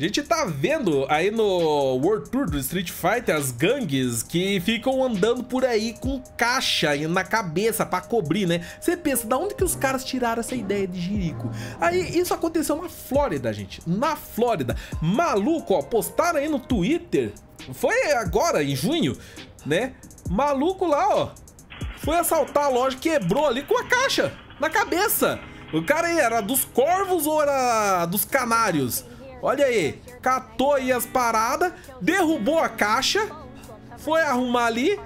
A gente tá vendo aí no World Tour do Street Fighter as gangues que ficam andando por aí com caixa na cabeça pra cobrir, né? Você pensa, da onde que os caras tiraram essa ideia de jirico? Aí isso aconteceu na Flórida, gente. Na Flórida. Maluco, ó, postaram aí no Twitter. Foi agora, em junho, né? Maluco lá, ó. Foi assaltar a loja, quebrou ali com a caixa na cabeça. O cara aí era dos corvos ou era dos canários? Olha aí, catou aí as paradas, derrubou a caixa, foi arrumar ali,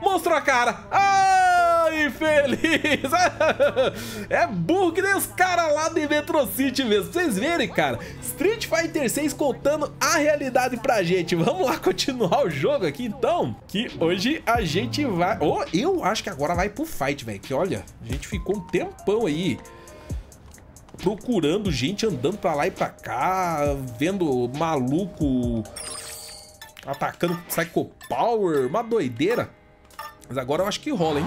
mostrou a cara. Ai, feliz! É burro que nem os caras lá de Metro City mesmo. Vocês verem, cara. Street Fighter 6 contando a realidade pra gente. Vamos lá continuar o jogo aqui, então. Que hoje a gente vai... Oh, eu acho que agora vai pro fight, velho. Que olha, a gente ficou um tempão aí procurando gente andando pra lá e pra cá, vendo maluco atacando Psycho Power, uma doideira. Mas agora eu acho que rola, hein?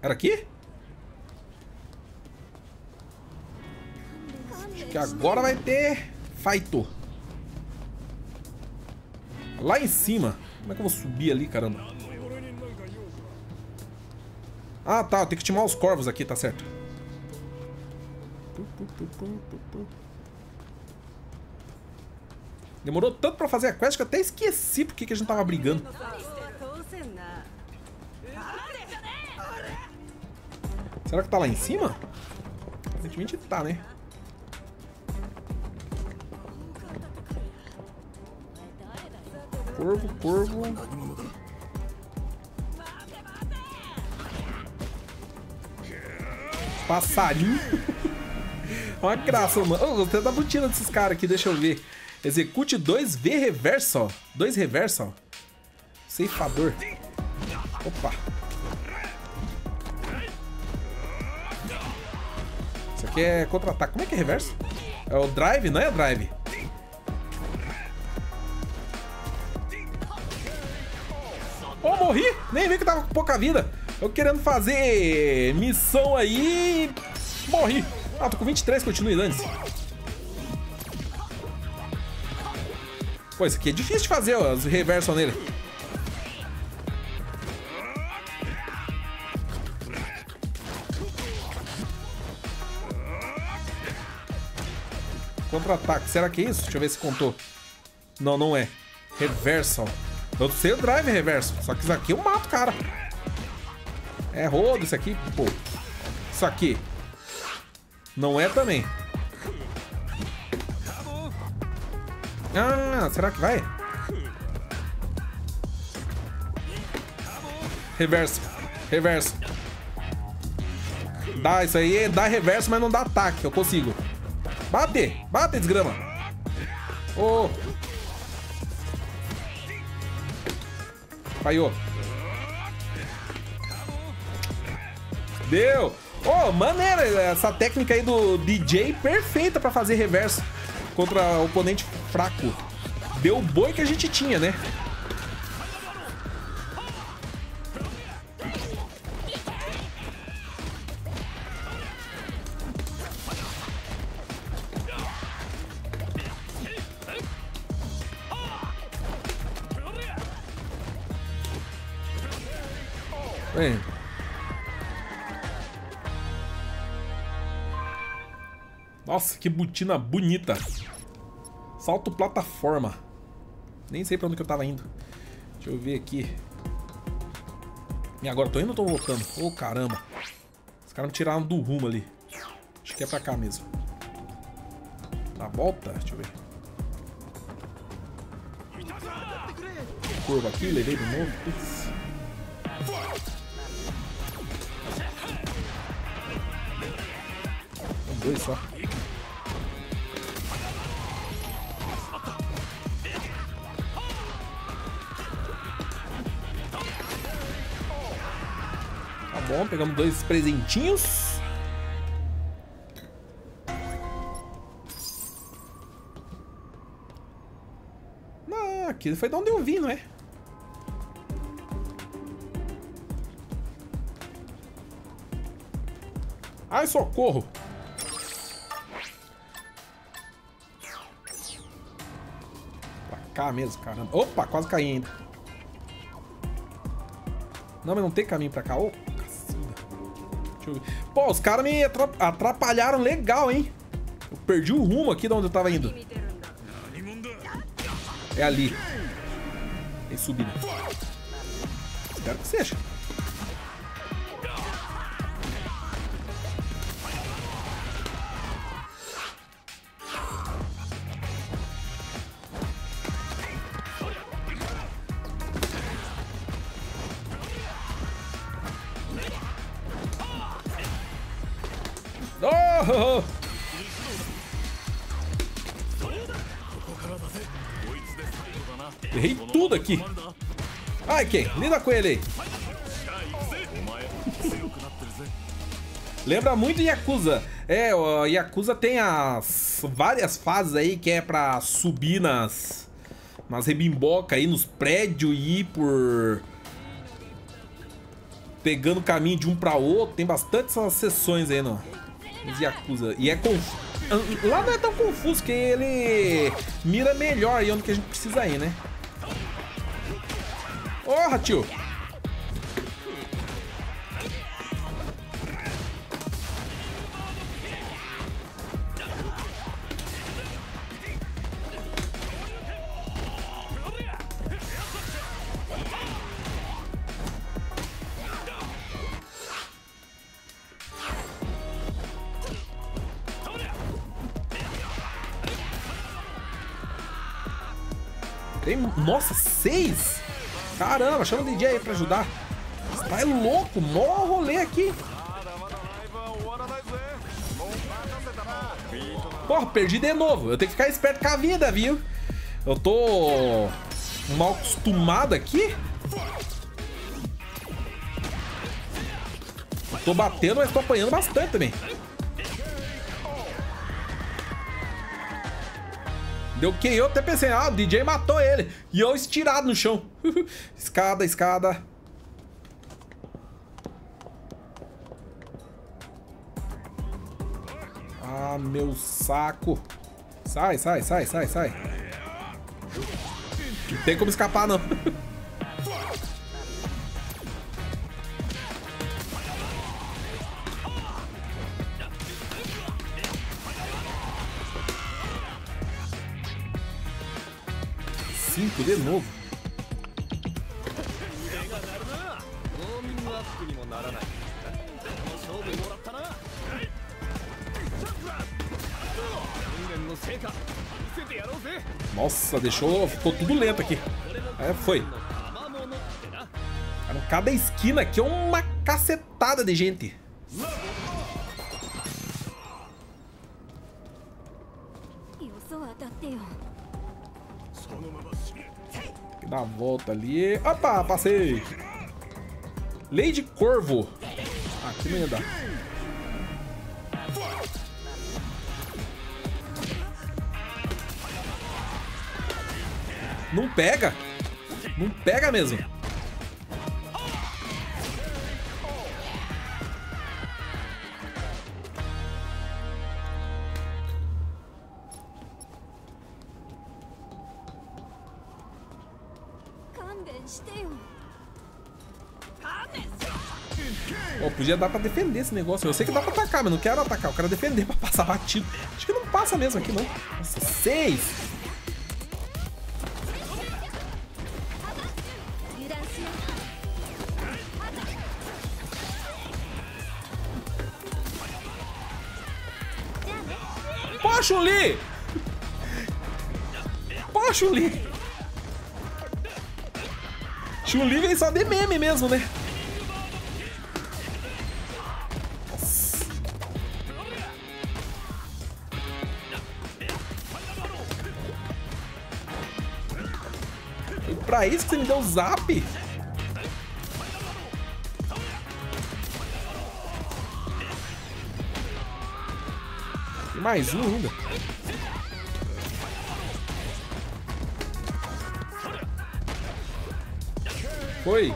Era aqui? Acho que agora vai ter Faito. Lá em cima. Como é que eu vou subir ali, caramba? Ah, tá. Tem que timar os corvos aqui, tá certo. Demorou tanto pra fazer a quest que eu até esqueci porque que a gente tava brigando. Será que tá lá em cima? Aparentemente tá, né? Corvo, corvo. Passarinho. Uma graça, mano. Oh, gostei da botina desses caras aqui, deixa eu ver. Execute dois V reverso, ó. Dois reverso, ó. Ceifador. Opa. Isso aqui é contra-ataque. Como é que é reverso? É o drive, não é drive? Oh, morri! Nem vi que tava com pouca vida. Eu querendo fazer missão aí... Morri. Ah, tô com 23, continue antes. Pô, isso aqui é difícil de fazer, ó, reverso nele. Contra-ataque. Será que é isso? Deixa eu ver se contou. Não, não é. Reversal. Eu sei o drive reverso. Só que isso aqui eu mato, cara. É rodo isso aqui, pô. Isso aqui. Não é também. Ah, será que vai? Reverso. Reverso. Dá isso aí, dá reverso, mas não dá ataque. Eu consigo. Bate! Bate, desgrama! Ô! Oh. Falhou. Deu! Oh, maneira essa técnica aí do DJ perfeita pra fazer reverso contra oponente fraco. Deu o boi que a gente tinha, né? Nossa, que botina bonita. Salto plataforma. Nem sei pra onde que eu tava indo. Deixa eu ver aqui. E agora, tô indo ou tô voltando? Ô, oh, caramba. Os caras me tiraram do rumo ali. Acho que é pra cá mesmo. Na volta? Deixa eu ver. Curva aqui, levei de novo. Putz. Dois só. bom. Pegamos dois presentinhos. Ah, aqui foi de onde eu vim, não é? Ai, socorro! Pra cá mesmo, caramba. Opa, quase caí ainda. Não, mas não tem caminho pra cá. Opa! Deixa eu ver. Pô, os caras me atrapalharam legal, hein? Eu perdi o rumo aqui de onde eu tava indo. É ali. Tem subida. Espero que seja. Ai, quem? Lida com ele. Lembra muito Yakuza. É, o Yakuza tem as várias fases aí que é pra subir nas, nas rebimboca aí, nos prédios e ir por... Pegando caminho de um pra outro. Tem bastante essas sessões aí, não. Os Yakuza. E é confuso. Lá não é tão confuso, que ele mira melhor aí onde que a gente precisa ir, né? Porra, tio! Caramba, chama o DJ aí pra ajudar. Tá louco, mó rolê aqui. Porra, perdi de novo. Eu tenho que ficar esperto com a vida, viu? Eu tô mal acostumado aqui. Eu tô batendo, mas tô apanhando bastante também. Deu que eu até pensei, ah, o DJ matou ele. E eu estirado no chão. escada, escada. Ah, meu saco. Sai, sai, sai, sai, sai. Não tem como escapar, não. de novo. Nossa, deixou. Ficou tudo lento aqui. É, foi. Cada esquina aqui é uma cacetada de gente. Dá a volta ali. Opa, passei. Lady Corvo. Ah, aqui não ia dar. Não pega. Não pega mesmo. Podia dar pra defender esse negócio. Eu sei que dá pra atacar, mas não quero atacar. Eu quero defender pra passar batido. Acho que não passa mesmo aqui, não. Nossa, seis! Pô, Chun-Li! Pô, Chun-Li! Chun-Li vem só de meme mesmo, né? Pra isso que você me deu o zap? E mais um ainda. Foi.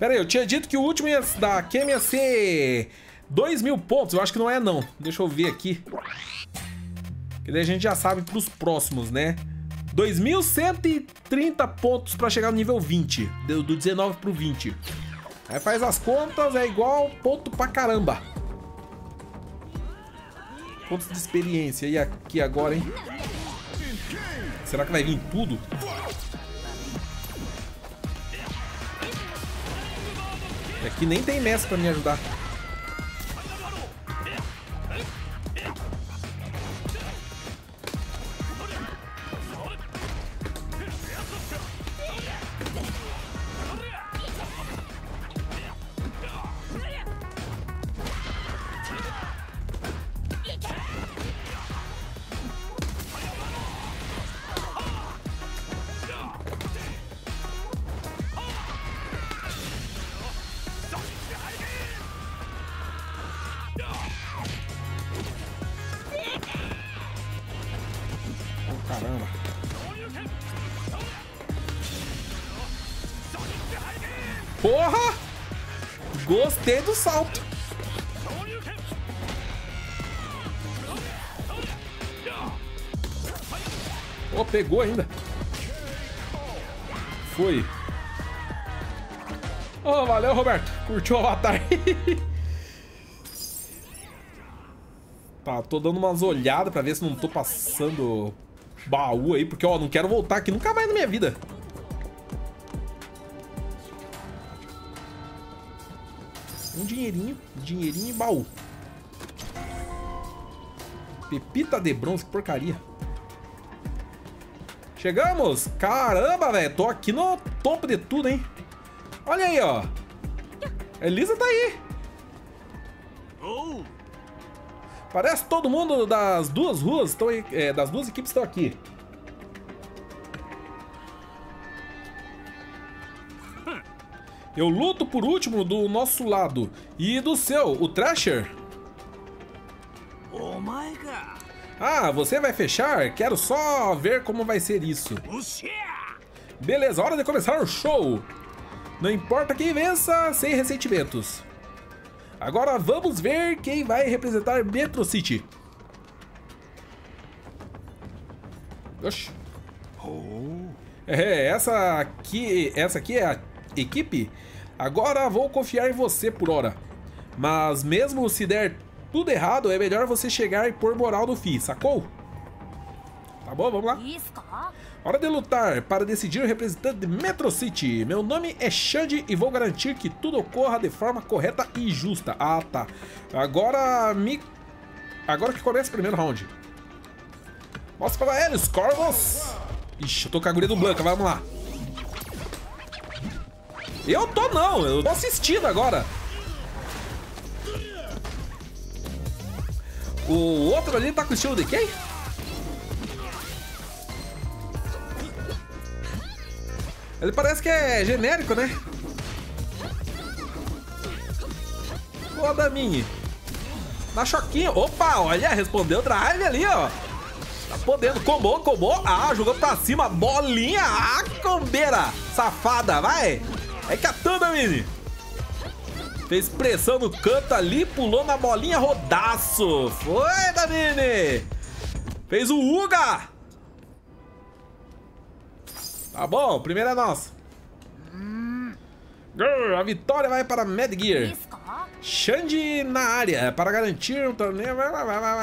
Pera aí, eu tinha dito que o último ia, da Kem ia ser 2 mil pontos. Eu acho que não é, não. Deixa eu ver aqui. Que daí a gente já sabe pros próximos, né? 2.130 pontos pra chegar no nível 20. Do 19 pro 20. Aí faz as contas, é igual ponto pra caramba. Pontos de experiência. E aqui agora, hein? Será que vai vir tudo? E aqui nem tem mestre pra me ajudar. Pegou ainda. Foi. Oh, valeu, Roberto. Curtiu o avatar. tá, tô dando umas olhadas pra ver se não tô passando baú aí, porque, ó, não quero voltar aqui nunca mais na minha vida. Um dinheirinho, dinheirinho e baú. Pepita de bronze, que porcaria. Chegamos! Caramba, velho, tô aqui no topo de tudo, hein? Olha aí, ó. Elisa tá aí. Parece todo mundo das duas ruas estão é, das duas equipes estão aqui. Eu luto por último do nosso lado e do seu, o Thrasher. Ah, você vai fechar? Quero só ver como vai ser isso. Beleza, hora de começar o show. Não importa quem vença, sem ressentimentos. Agora vamos ver quem vai representar Metro City. Oxi. É, essa aqui, essa aqui é a equipe. Agora vou confiar em você por hora. Mas mesmo se der tudo errado, é melhor você chegar e pôr moral no fim, sacou? Tá bom, vamos lá. Hora de lutar para decidir o representante de Metro City. Meu nome é Xande e vou garantir que tudo ocorra de forma correta e justa. Ah, tá. Agora me... Agora que começa o primeiro round. Mostra para eles, Corvus. Ixi, eu tô com a guria do Blanca, vamos lá. Eu tô não, eu tô assistindo agora. O outro ali tá com o estilo de quem? Ele parece que é genérico, né? Boa, Damini. Na choquinha. Opa, olha, respondeu o drive ali, ó. Tá podendo. Combou, combou. Ah, jogou pra cima. Bolinha. Ah, combeira. Safada, vai. É catando, Damini. Fez pressão no canto ali, pulou na bolinha, rodaço. Foi, Damini. Fez o Uga. Tá bom, primeira é nossa. A vitória vai para Mad Gear. Xande na área. Para garantir o torneio.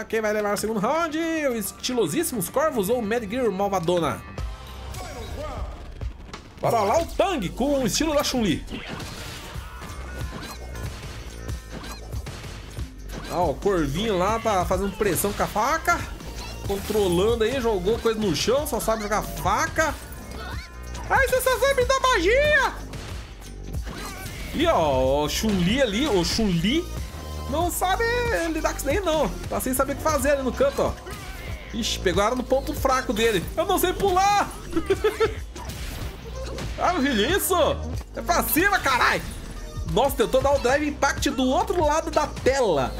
Quem vai levar o segundo round? O estilosíssimos Corvos ou Mad Gear Malvadona? Bora lá o Tang com o estilo da Chun-Li. Ah, o Corvinho lá tá fazendo pressão com a faca. Controlando aí, jogou coisa no chão, só sabe jogar faca. Ai, você só sabe da magia! E ó, o Chun-Li ali, o Chun-Li não sabe lidar com isso daí não. Tá sem saber o que fazer ali no canto, ó. Ixi, pegaram no ponto fraco dele. Eu não sei pular! ah, filho, isso! É pra cima, caralho! Nossa, tentou dar o Drive Impact do outro lado da tela.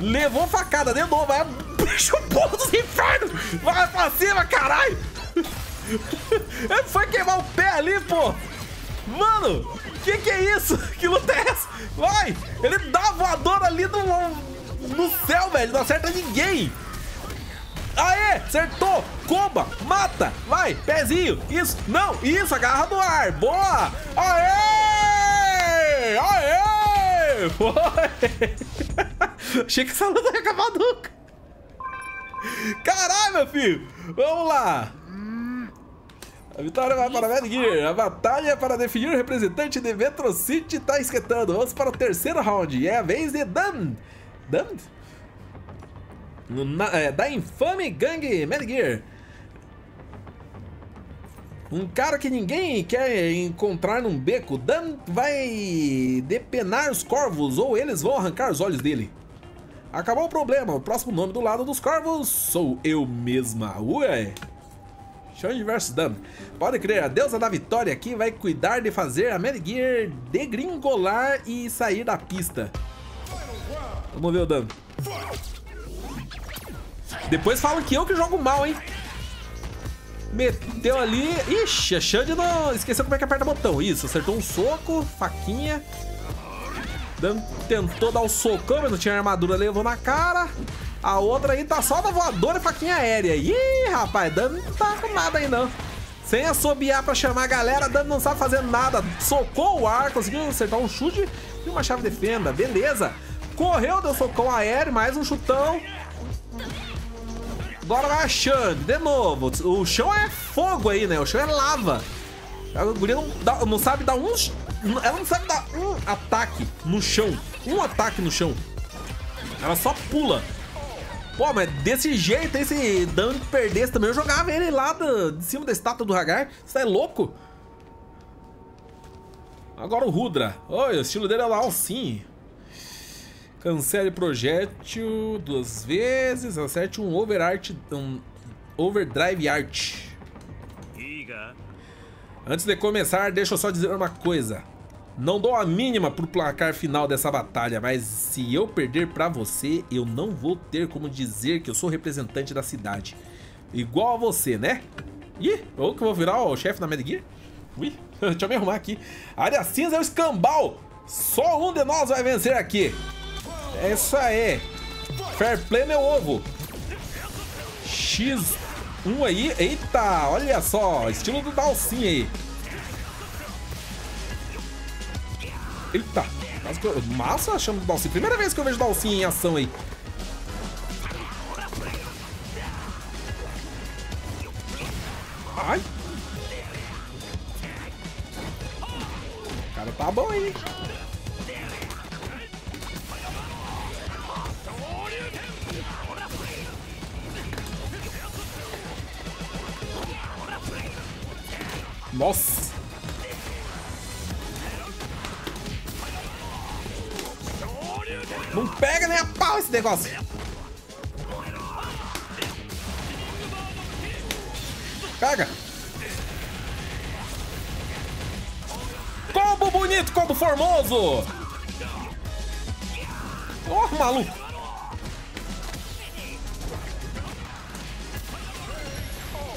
Levou facada de novo, vai... Bicho, porra dos infernos! Vai pra cima, caralho! Ele foi queimar o pé ali, pô! Mano, que que é isso? Que luta é essa? Vai! Ele dá voador ali no, no céu, velho. Não acerta ninguém. Aê, acertou. Comba, mata. Vai, pezinho. Isso, não, isso, agarra no ar. Boa. Aê! Aê! Foi. Achei que essa luta ia acabar nunca. Caralho, meu filho. Vamos lá. A vitória vai para Mad Gear. A batalha para definir o representante de Metro City está esquentando. Vamos para o terceiro round. E é a vez de Dan. Dan? Na, é, da infame gangue Mad Gear. Um cara que ninguém quer encontrar num beco. Dan vai depenar os corvos ou eles vão arrancar os olhos dele. Acabou o problema. O próximo nome do lado dos corvos sou eu mesma. Ué. Shanji vs Dan. Pode crer, a deusa da vitória aqui vai cuidar de fazer a Mad Gear degringolar e sair da pista. Vamos ver o dano. Depois falam que eu que jogo mal, hein? Meteu ali... Ixi, a Xande não... Esqueceu como é que aperta botão. Isso, acertou um soco, faquinha. Tentou dar o um socão, mas não tinha armadura, levou na cara. A outra aí tá só na voadora e faquinha aérea. Ih, rapaz, Dan não tá com nada aí não. Sem assobiar pra chamar a galera, Dan não sabe fazer nada. Socou o ar, conseguiu acertar um chute e uma chave de fenda. Beleza. Correu, deu socão aéreo, mais um chutão. Agora vai achando, de novo. O chão é fogo aí, né? O chão é lava. A guria não, dá, não sabe dar uns... Ela não sabe dar um ataque no chão. Um ataque no chão. Ela só pula. Pô, mas desse jeito, esse dano de perdesse também, eu jogava ele lá do, de cima da estátua do Hagar. Você é louco? Agora o Rudra. O estilo dele é lá, sim. Cancele projétil duas vezes. Acerte um overart, um overdrive art. Antes de começar, deixa eu só dizer uma coisa. Não dou a mínima pro placar final dessa batalha, mas se eu perder pra você, eu não vou ter como dizer que eu sou representante da cidade. Igual a você, né? Ih, ou que eu vou virar o chefe da Mad Gear? Ui, deixa eu me arrumar aqui. área cinza é o escambau. Só um de nós vai vencer aqui. É isso aí. Fair play, meu ovo. X1 aí. Eita, olha só. Estilo do Dalsin aí. Eita! Massa chama o Dalsin. Primeira vez que eu vejo Dalsin em ação aí. Ai! O cara tá bom aí. Nossa! Não pega nem a pau esse negócio. Pega. Combo bonito, combo formoso. Oh, maluco.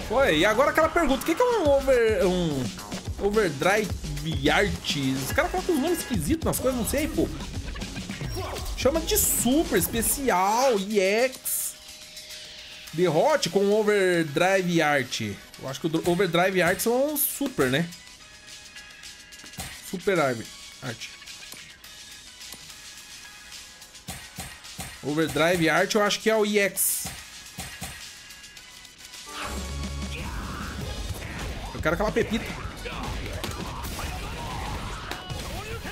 Foi, e agora aquela pergunta, o que, que é um over... um overdrive art? Os caras colocam um nome esquisito nas coisas, não sei, pô. Chama de super, especial, EX. Derrote com Overdrive Art. Eu acho que o Overdrive Art são super, né? Super Art. Overdrive Art eu acho que é o EX. Quero aquela pepita.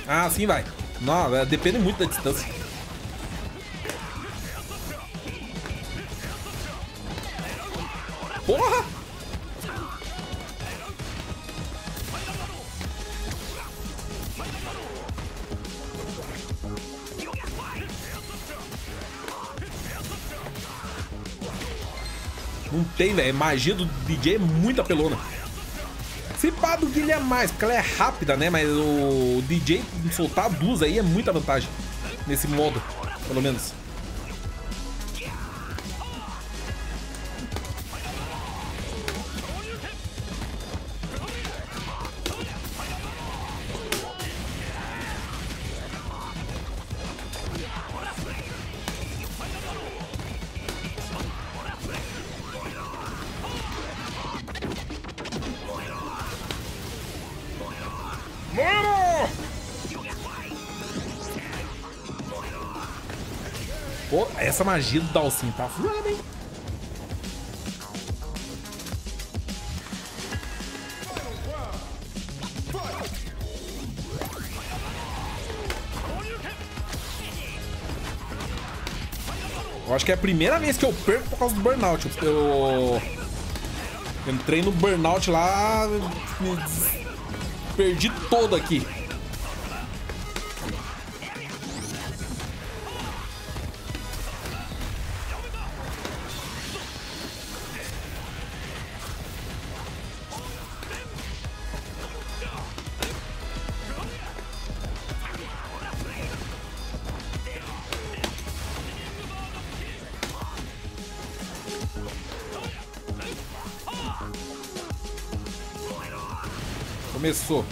Ah, sim vai. Não, é, depende muito da distância. Porra! Não tem, velho. Magia do DJ é muito apelona. Se pá do Guilherme é mais, porque ela é rápida, né? Mas o DJ soltar duas aí é muita vantagem. Nesse modo, pelo menos. Essa magia do Dalsin tá furada, hein? Eu acho que é a primeira vez que eu perco por causa do burnout. Eu entrei no burnout lá, me perdi todo aqui. Começou.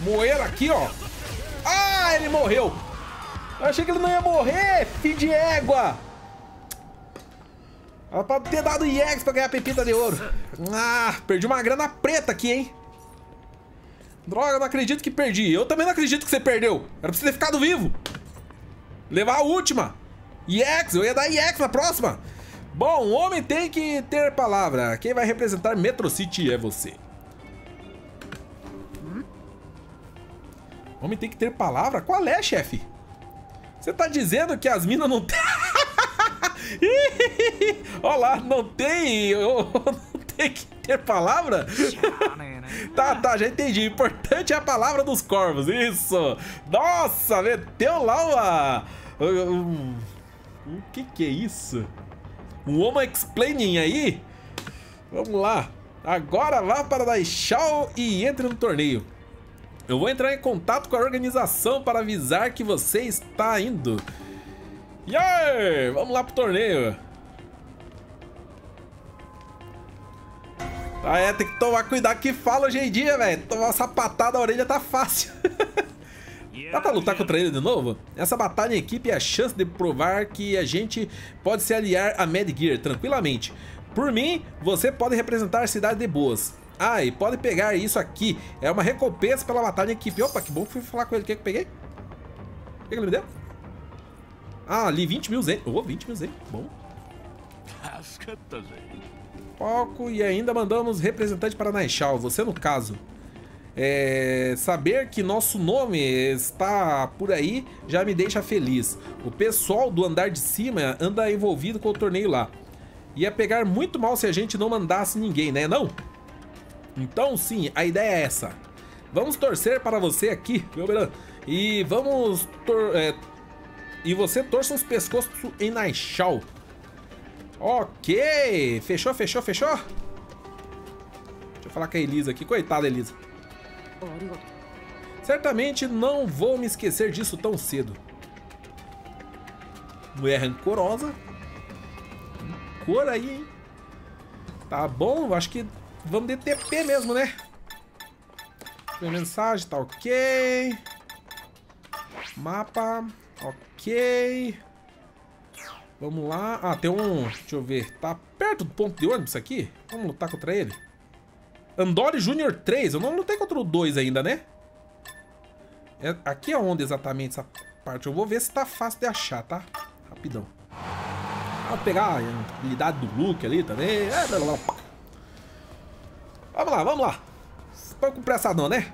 Moer aqui, ó. Ah, ele morreu. Eu achei que ele não ia morrer, filho de égua. Era pra ter dado IEX pra ganhar pepita de ouro. Ah, perdi uma grana preta aqui, hein. Droga, não acredito que perdi. Eu também não acredito que você perdeu. Era pra você ter ficado vivo. Levar a última. EX, eu ia dar EX na próxima. Bom, o homem tem que ter palavra. Quem vai representar Metro City é você. Homem tem que ter palavra? Qual é, chefe? Você tá dizendo que as minas não tem... Olha lá, não tem... Não tem que ter palavra? tá, tá, já entendi. O importante é a palavra dos corvos. Isso. Nossa, meteu lá uma... O que que é isso? Um Woman Explaining aí? Vamos lá. Agora vá para Daishao e entre no torneio. Eu vou entrar em contato com a organização para avisar que você está indo. Aí, vamos lá pro torneio. Ah, é, tem que tomar cuidado que fala hoje em dia, velho. Tomar uma sapatada na orelha tá fácil. Dá pra lutar contra ele de novo? Essa batalha em equipe é a chance de provar que a gente pode se aliar a Mad Gear tranquilamente. Por mim, você pode representar a cidade de boas. Ah, e pode pegar isso aqui. É uma recompensa pela batalha em equipe. Opa, que bom que fui falar com ele. O que, que eu peguei? O que, que ele me deu? Ah, ali 20 mil zen. Oh, 20 mil zen. Bom. Foco e ainda mandamos representante para Naixal. Você no caso. É, saber que nosso nome está por aí já me deixa feliz. O pessoal do andar de cima anda envolvido com o torneio lá. Ia pegar muito mal se a gente não mandasse ninguém, né? Não? Então, sim, a ideia é essa. Vamos torcer para você aqui, meu belão. E vamos... É, e você torça os pescoços em Naixal. Ok. Fechou, fechou, fechou? Deixa eu falar com a Elisa aqui. Coitada, Elisa. Certamente não vou me esquecer disso tão cedo. Mulher rancorosa. Cor aí, hein? Tá bom, acho que vamos de TP mesmo, né? Mensagem, tá ok. Mapa, ok. Vamos lá. Ah, tem um... Deixa eu ver. Tá perto do ponto de ônibus aqui? Vamos lutar contra ele? Andori Júnior 3. Eu não lutei contra o 2 ainda, né? É, aqui é onde exatamente essa parte? Eu vou ver se tá fácil de achar, tá? Rapidão. Vou pegar a habilidade do Luke ali também. É, blá, blá. Vamos lá, vamos lá. Estão com pressa não, né?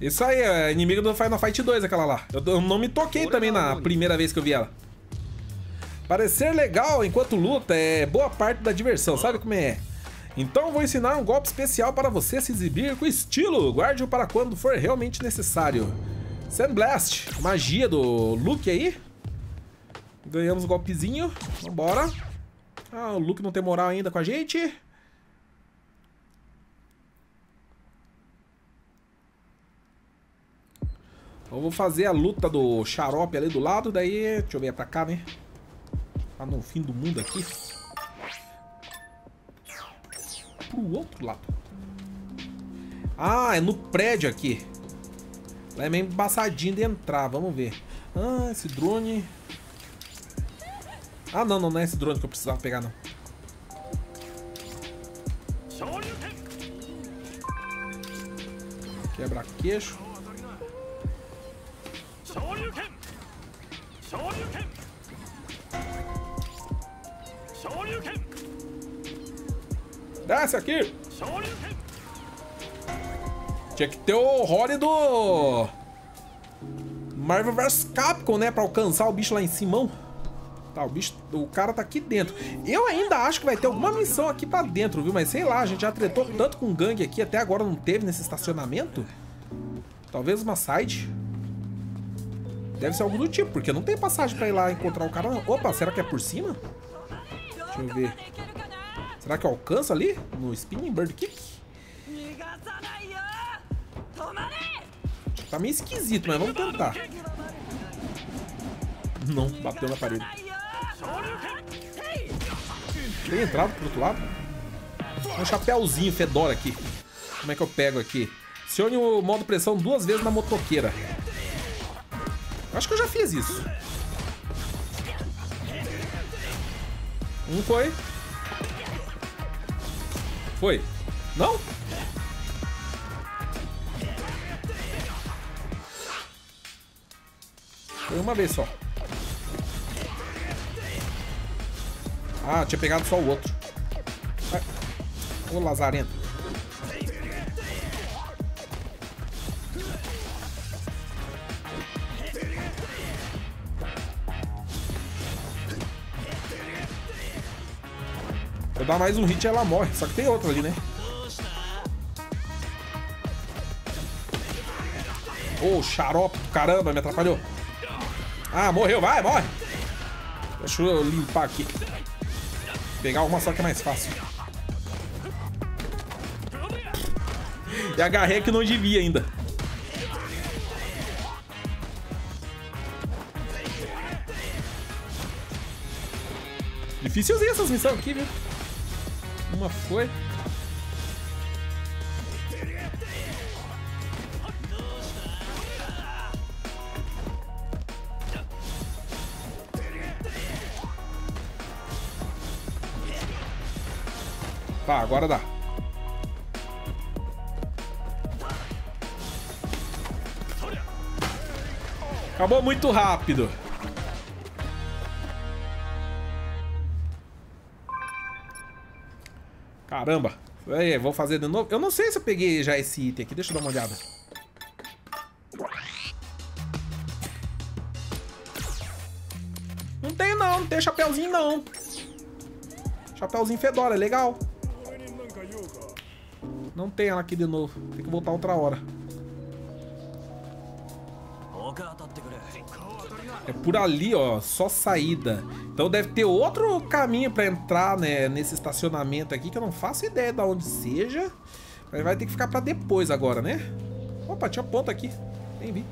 Isso aí, é inimigo do Final Fight 2, aquela lá. Eu, eu não me toquei também na primeira vez que eu vi ela. Parecer legal enquanto luta é boa parte da diversão, sabe como é? Então vou ensinar um golpe especial para você se exibir com estilo. Guarde-o para quando for realmente necessário. Sandblast, magia do Luke aí. Ganhamos um golpezinho. Vambora. Ah, o Luke não tem moral ainda com a gente. Eu vou fazer a luta do xarope ali do lado, daí... Deixa eu ver, é pra cá, né? Tá no fim do mundo aqui. Pro outro lado. Ah, é no prédio aqui. Lá é meio embaçadinho de entrar, vamos ver. Ah, esse drone... Ah, não, não, não é esse drone que eu precisava pegar, não. Quebra queixo. Desce aqui! Tinha que ter o Rory do... Marvel vs Capcom, né? Pra alcançar o bicho lá em cima. Tá, o bicho... O cara tá aqui dentro. Eu ainda acho que vai ter alguma missão aqui pra dentro, viu? Mas sei lá, a gente já tretou tanto com gangue aqui. Até agora não teve nesse estacionamento. Talvez uma side. Deve ser algo do tipo, porque não tem passagem pra ir lá encontrar o cara. Opa, será que é por cima? Deixa eu ver. Será que eu alcanço ali? No Spinning Bird Kick? Tá meio esquisito, mas vamos tentar. Não, bateu na parede. Tem entrado pro outro lado? Um chapéuzinho fedora aqui. Como é que eu pego aqui? Acione o modo pressão duas vezes na motoqueira. Acho que eu já fiz isso. Um foi. Foi. Não? Foi uma vez só. Ah, tinha pegado só o outro. Ô, lazarento. Vou dar mais um hit e ela morre. Só que tem outro ali, né? Ô, oh, xarope caramba, me atrapalhou. Ah, morreu, vai, morre. Deixa eu limpar aqui. Pegar uma só que é mais fácil. E agarrei que não devia ainda. Difícilzinho essas missões aqui, viu? Uma foi. Tá, agora dá. Acabou muito rápido. Caramba. Aí, vou fazer de novo. Eu não sei se eu peguei já esse item aqui. Deixa eu dar uma olhada. Não tem não, não tem chapéuzinho não. Chapéuzinho fedora, é legal. Não tem ela aqui de novo. Tem que voltar outra hora. É por ali, ó. Só saída. Então deve ter outro caminho pra entrar né, nesse estacionamento aqui, que eu não faço ideia de onde seja. Mas vai ter que ficar pra depois agora, né? Opa, tinha ponta aqui. Nem vi.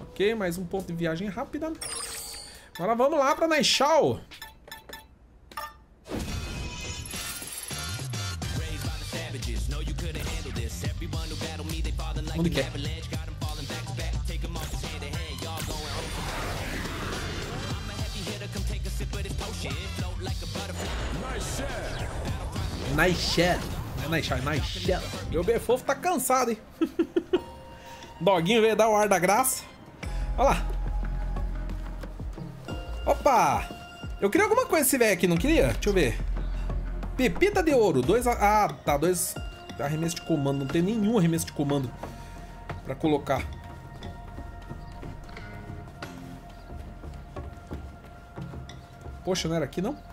Ok, mais um ponto de viagem rápida. Agora vamos lá pra Naishao. Onde que é? Naixé. Não é Naixé, é. Meu befofo tá cansado, hein? Doguinho veio dar o ar da graça. Olha lá. Opa! Eu queria alguma coisa esse velho aqui, não queria? Deixa eu ver. Pepita de ouro. Dois... Ah, tá. Dois arremesso de comando. Não tem nenhum arremesso de comando pra colocar. Poxa, não era aqui não?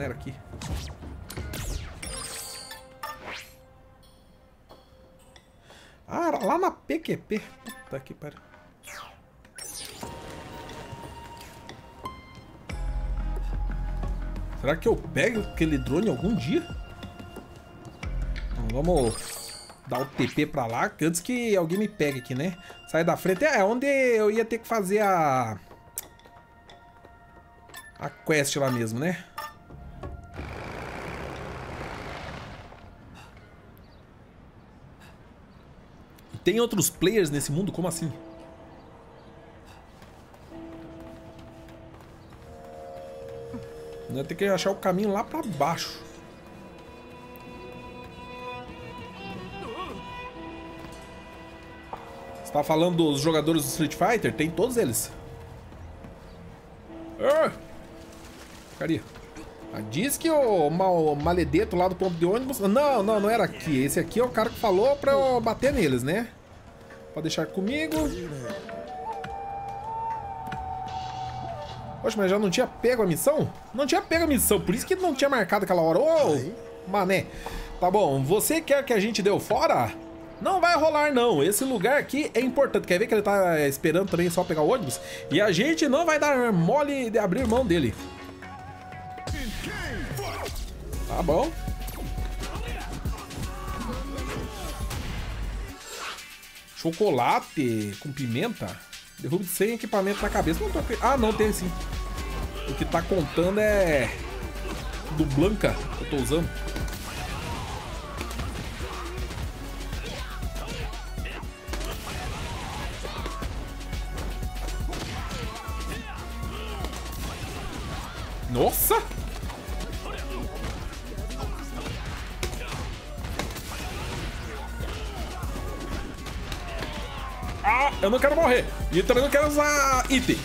Era aqui. Ah, lá na PQP. Puta que pariu. Será que eu pego aquele drone algum dia? Então, vamos dar o TP pra lá, antes que alguém me pegue aqui, né? Sai da frente. É onde eu ia ter que fazer a... a quest lá mesmo, né? Tem outros players nesse mundo? Como assim? Vai ter que achar o caminho lá pra baixo. Você tá falando dos jogadores do Street Fighter? Tem todos eles. Ah! Cadê? Diz que o, o maledeto lá do ponto de ônibus... Não, não, não era aqui. Esse aqui é o cara que falou pra eu bater neles, né? Pode deixar comigo. Poxa, mas já não tinha pego a missão? Não tinha pego a missão, por isso que não tinha marcado aquela hora. Ô, oh, mané. Tá bom, você quer que a gente deu fora? Não vai rolar, não. Esse lugar aqui é importante. Quer ver que ele tá esperando também só pegar o ônibus? E a gente não vai dar mole de abrir mão dele. Tá bom. Chocolate com pimenta? Derrube sem equipamento na cabeça. Não tô... Ah, não, tem sim. O que tá contando é... Do Blanca eu tô usando. Nossa! Ah, eu não quero morrer. E também não quero usar item.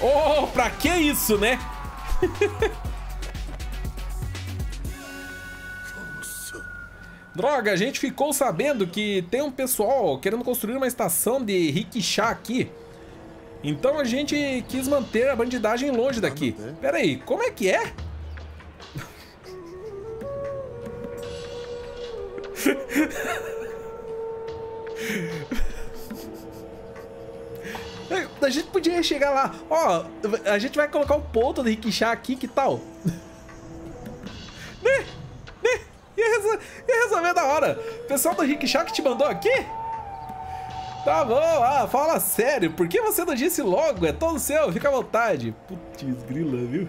Oh, pra que isso, né? Droga, a gente ficou sabendo que tem um pessoal querendo construir uma estação de rickshaw aqui. Então a gente quis manter a bandidagem longe daqui. Pera aí, como é que é? A gente podia chegar lá. Ó, a gente vai colocar o ponto do rickshaw aqui, que tal? né? Ia, resol ia resolver da hora. Pessoal do Rick Shack te mandou aqui? Tá bom, ah, fala sério. Por que você não disse logo? É todo seu, fica à vontade. Putz, grila, viu?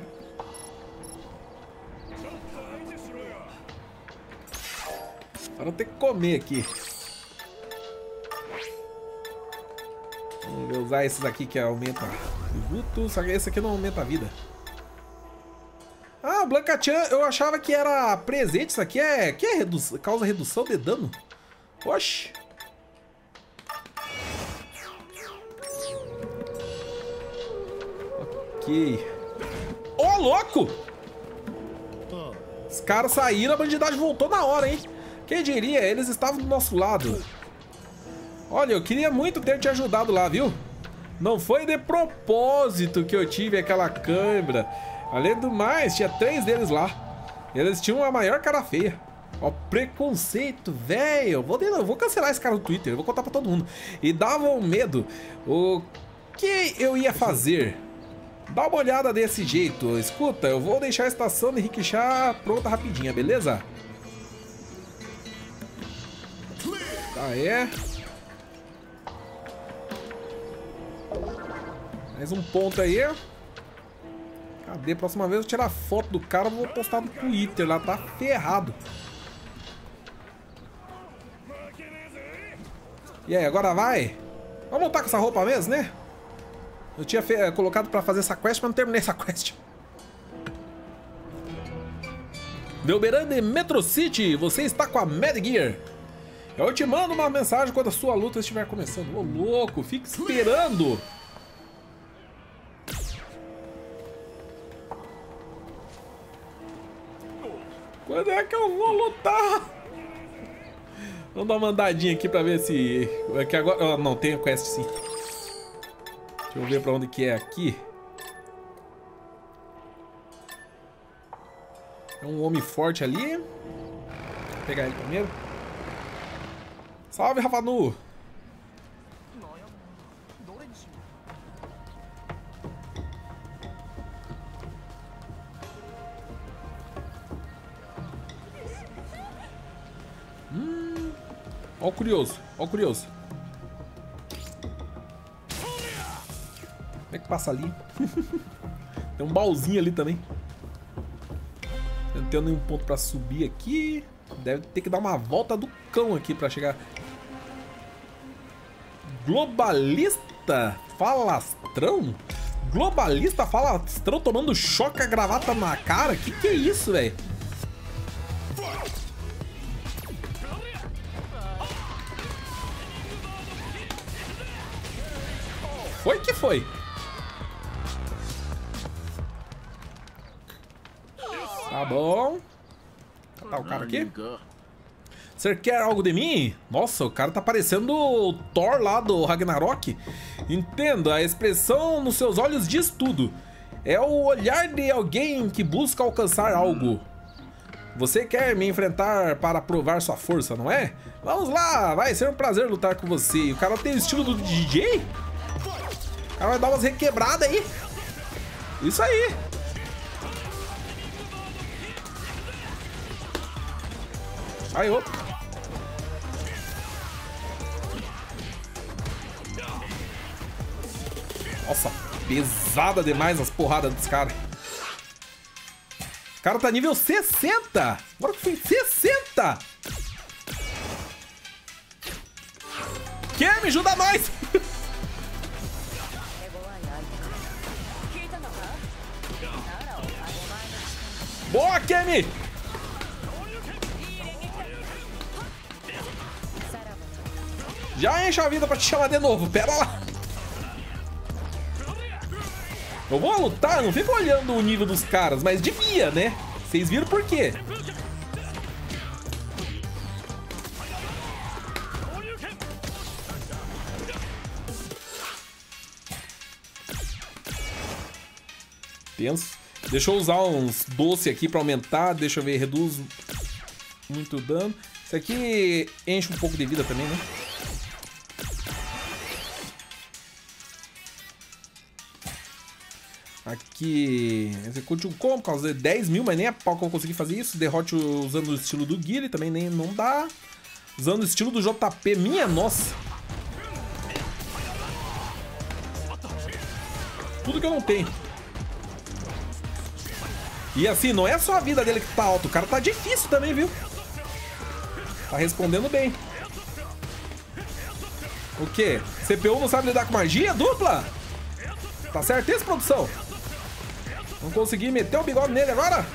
Para ter que comer aqui. Vamos usar esses aqui que aumenta o só que esse aqui não aumenta a vida. Ah, Blanca Chan, eu achava que era presente. Isso aqui é. que é redu causa redução de dano? Oxi. Ok. Ô, oh, louco! Os caras saíram, a bandidagem voltou na hora, hein? Quem diria, eles estavam do nosso lado. Olha, eu queria muito ter te ajudado lá, viu? Não foi de propósito que eu tive aquela câimbra. Além do mais, tinha três deles lá. Eles tinham a maior cara feia. Ó, preconceito, velho. Vou, vou cancelar esse cara no Twitter, vou contar pra todo mundo. E dava um medo. O que eu ia fazer? Dá uma olhada desse jeito. Escuta, eu vou deixar a estação de rickshaw pronta rapidinha, beleza? Tá, é. Mais um ponto aí. Cadê? Próxima vez eu tirar foto do cara, vou postar no Twitter lá, tá ferrado. E aí, agora vai? Vamos voltar com essa roupa mesmo, né? Eu tinha colocado pra fazer essa quest, mas não terminei essa quest. Delberande Metro City, você está com a Mad Gear. Eu te mando uma mensagem quando a sua luta estiver começando. Ô, louco, fique esperando. Quando é que eu vou lutar? Vamos dar uma andadinha aqui pra ver se... É que agora... Oh, não, tem a quest sim. Deixa eu ver pra onde que é aqui. É um homem forte ali. Vou pegar ele primeiro. Salve, Rafa Nu! Ó o curioso, ó o curioso. que passa ali. Tem um baúzinho ali também. Não tenho nenhum ponto pra subir aqui. Deve ter que dar uma volta do cão aqui pra chegar. Globalista falastrão? Globalista falastrão tomando choque a gravata na cara? Que que é isso, velho? Foi que foi? Tá bom. Catar o cara aqui. Você quer algo de mim? Nossa, o cara tá parecendo o Thor lá do Ragnarok. Entendo, a expressão nos seus olhos diz tudo. É o olhar de alguém que busca alcançar algo. Você quer me enfrentar para provar sua força, não é? Vamos lá, vai ser um prazer lutar com você. O cara tem o estilo do DJ? O cara vai dar umas requebradas aí. Isso aí. Aí, opa. Nossa, pesada demais as porradas desse cara. O cara tá nível 60. Agora que foi 60. Quer me ajuda nós? Boa, Kemi! Já enche a vida pra te chamar de novo, pera lá. Eu vou lutar, não fico olhando o nível dos caras, mas devia, né? Vocês viram por quê? Penso. Deixa eu usar uns doce aqui pra aumentar. Deixa eu ver, reduz muito dano. Isso aqui enche um pouco de vida também, né? Aqui, execute um combo, causa de 10 mil, mas nem a pau que eu consegui fazer isso. Derrote usando o estilo do Guile, também nem, não dá. Usando o estilo do JP, minha nossa. Tudo que eu não tenho. E assim, não é só a vida dele que tá alta, o cara tá difícil também, viu? Tá respondendo bem. O quê? CPU não sabe lidar com magia dupla? Tá certeza, produção? Não consegui meter o bigode nele agora.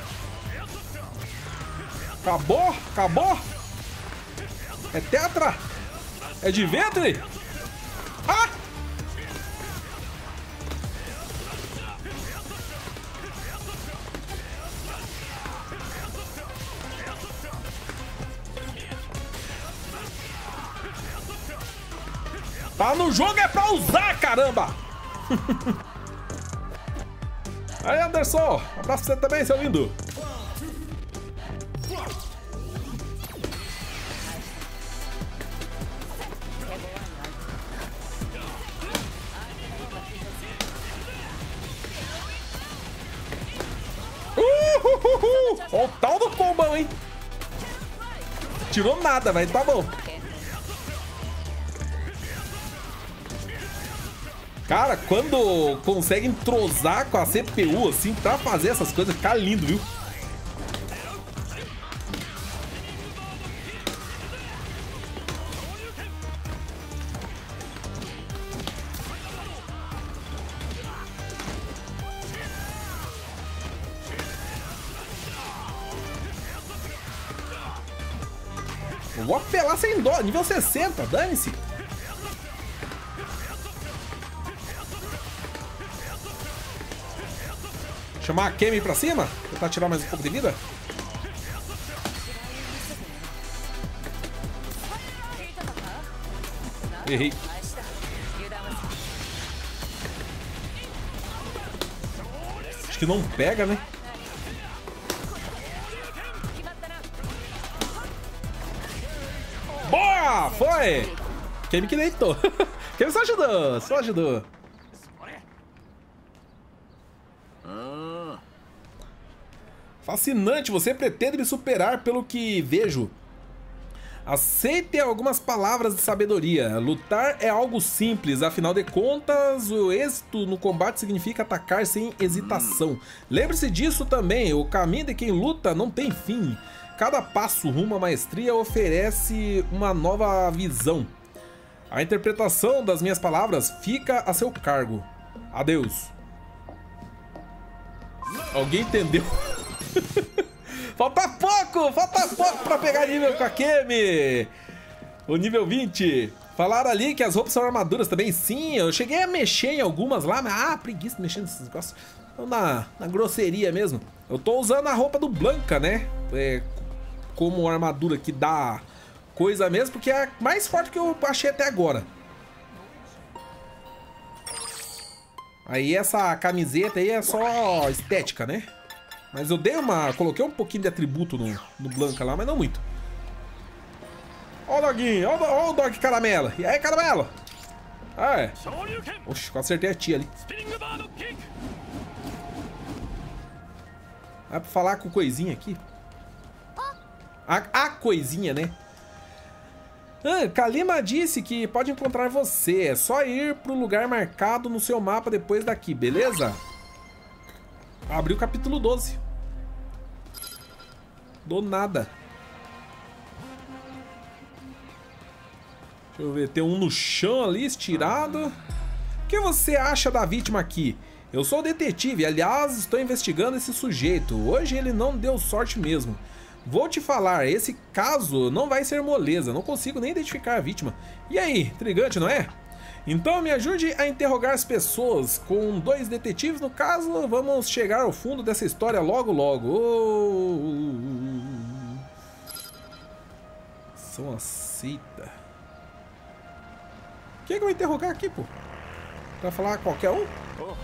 Acabou, acabou. É tetra. É de ventre. Ah! Tá no jogo é pra usar, caramba! Aí, Anderson! Um abraço pra você também, seu lindo! Uhul! O tal do combão, hein? Tirou nada, mas tá bom. Cara, quando consegue entrosar com a CPU, assim, pra fazer essas coisas, fica lindo, viu? Vou apelar sem dó, nível 60, dane-se. Chamar a Kemi pra cima? Tentar tirar mais um pouco de vida? Errei. Acho que não pega, né? Boa! Foi! Kemi que deitou. Kemi só ajudou, só ajudou. Fascinante, você pretende me superar pelo que vejo. Aceite algumas palavras de sabedoria. Lutar é algo simples, afinal de contas, o êxito no combate significa atacar sem hesitação. Lembre-se disso também, o caminho de quem luta não tem fim. Cada passo rumo à maestria oferece uma nova visão. A interpretação das minhas palavras fica a seu cargo. Adeus. Alguém entendeu? falta pouco! Falta pouco pra pegar nível com a Kemi! O nível 20. Falaram ali que as roupas são armaduras também. Sim, eu cheguei a mexer em algumas lá, mas ah, preguiça de mexer nesses negócios. Na, na grosseria mesmo. Eu tô usando a roupa do Blanca, né? É, como armadura que dá coisa mesmo, porque é a mais forte que eu achei até agora. Aí essa camiseta aí é só estética, né? Mas eu dei uma... Coloquei um pouquinho de atributo no, no Blanca lá, mas não muito. Ó o doguinho, ó, ó o dog caramela. E aí, caramela? Ah, é. Oxe, quase acertei a tia ali. Dá pra falar com coisinha aqui? A, a coisinha, né? Ah, Kalima disse que pode encontrar você. É só ir pro lugar marcado no seu mapa depois daqui, beleza? Abriu o capítulo 12. Do nada. Deixa eu ver. Tem um no chão ali, estirado. O que você acha da vítima aqui? Eu sou detetive, aliás, estou investigando esse sujeito. Hoje ele não deu sorte mesmo. Vou te falar, esse caso não vai ser moleza, não consigo nem identificar a vítima. E aí, intrigante, não é? Então me ajude a interrogar as pessoas. Com dois detetives no caso, vamos chegar ao fundo dessa história logo logo. Oh... São aceita. Quem é que eu vou interrogar aqui, pô? Pra falar qualquer um? Oh.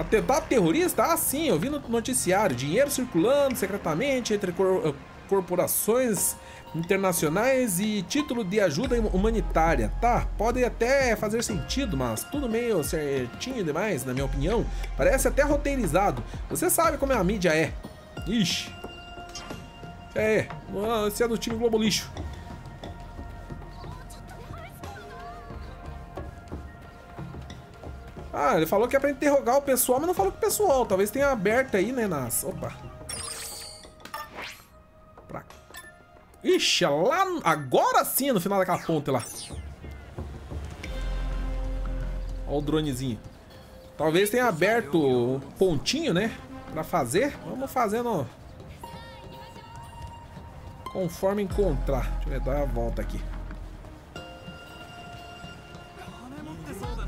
Atentado terrorista? Ah, sim, eu vi no noticiário. Dinheiro circulando secretamente entre cor corporações internacionais e título de ajuda humanitária. Tá, pode até fazer sentido, mas tudo meio certinho demais, na minha opinião. Parece até roteirizado. Você sabe como a mídia é. Ixi. É, esse é do time Globo Lixo. Ah, ele falou que é pra interrogar o pessoal, mas não falou que o pessoal. Talvez tenha aberto aí, né, nas... Opa. Ixi, é lá... Agora sim, no final daquela ponte lá. Olha o dronezinho. Talvez tenha aberto o pontinho, né? Pra fazer. Vamos fazendo... Conforme encontrar. Deixa eu dar a volta aqui.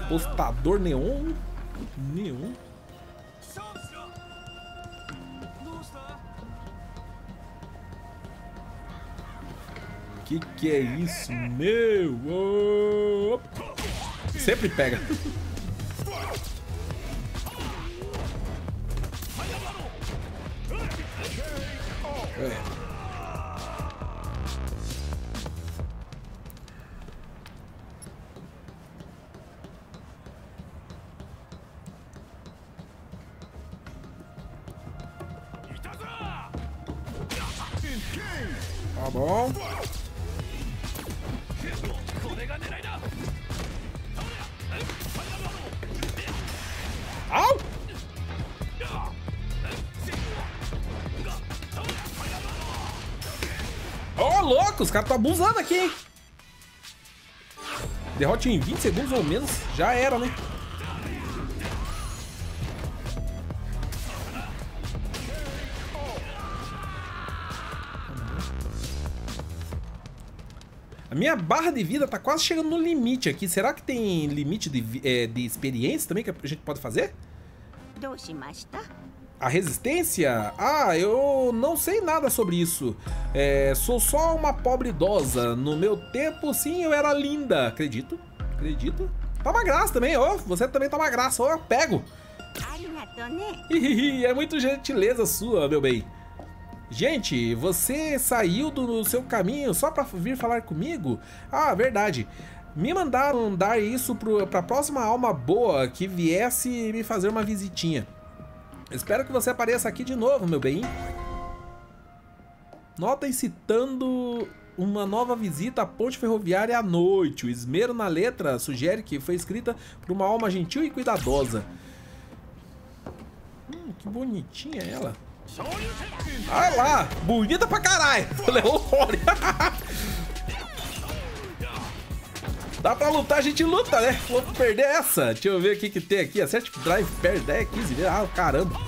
Postador neon? Neon? Que que é isso, meu? Oh! Sempre pega. É. Tá bom. Louco, os caras estão abusando aqui, hein? Derrote em 20 segundos ou menos, já era, né? minha barra de vida tá quase chegando no limite aqui. Será que tem limite de, é, de experiência também que a gente pode fazer? A resistência? Ah, eu não sei nada sobre isso. É, sou só uma pobre idosa. No meu tempo, sim, eu era linda. Acredito, acredito. Toma graça também, ó. Oh, você também toma graça, ó. Oh, pego. é muito gentileza sua, meu bem. Gente, você saiu do seu caminho só pra vir falar comigo? Ah, verdade. Me mandaram dar isso pro, pra próxima alma boa que viesse me fazer uma visitinha. Espero que você apareça aqui de novo, meu bem. Nota incitando uma nova visita à ponte ferroviária à noite. O esmero na letra sugere que foi escrita por uma alma gentil e cuidadosa. Hum, que bonitinha ela. Olha lá, bonita pra caralho. Levou fora. Dá pra lutar, a gente luta, né? Vou perder essa. Deixa eu ver o que, que tem aqui. Acerte drive, perde 10, 15 vezes. Ah, caramba.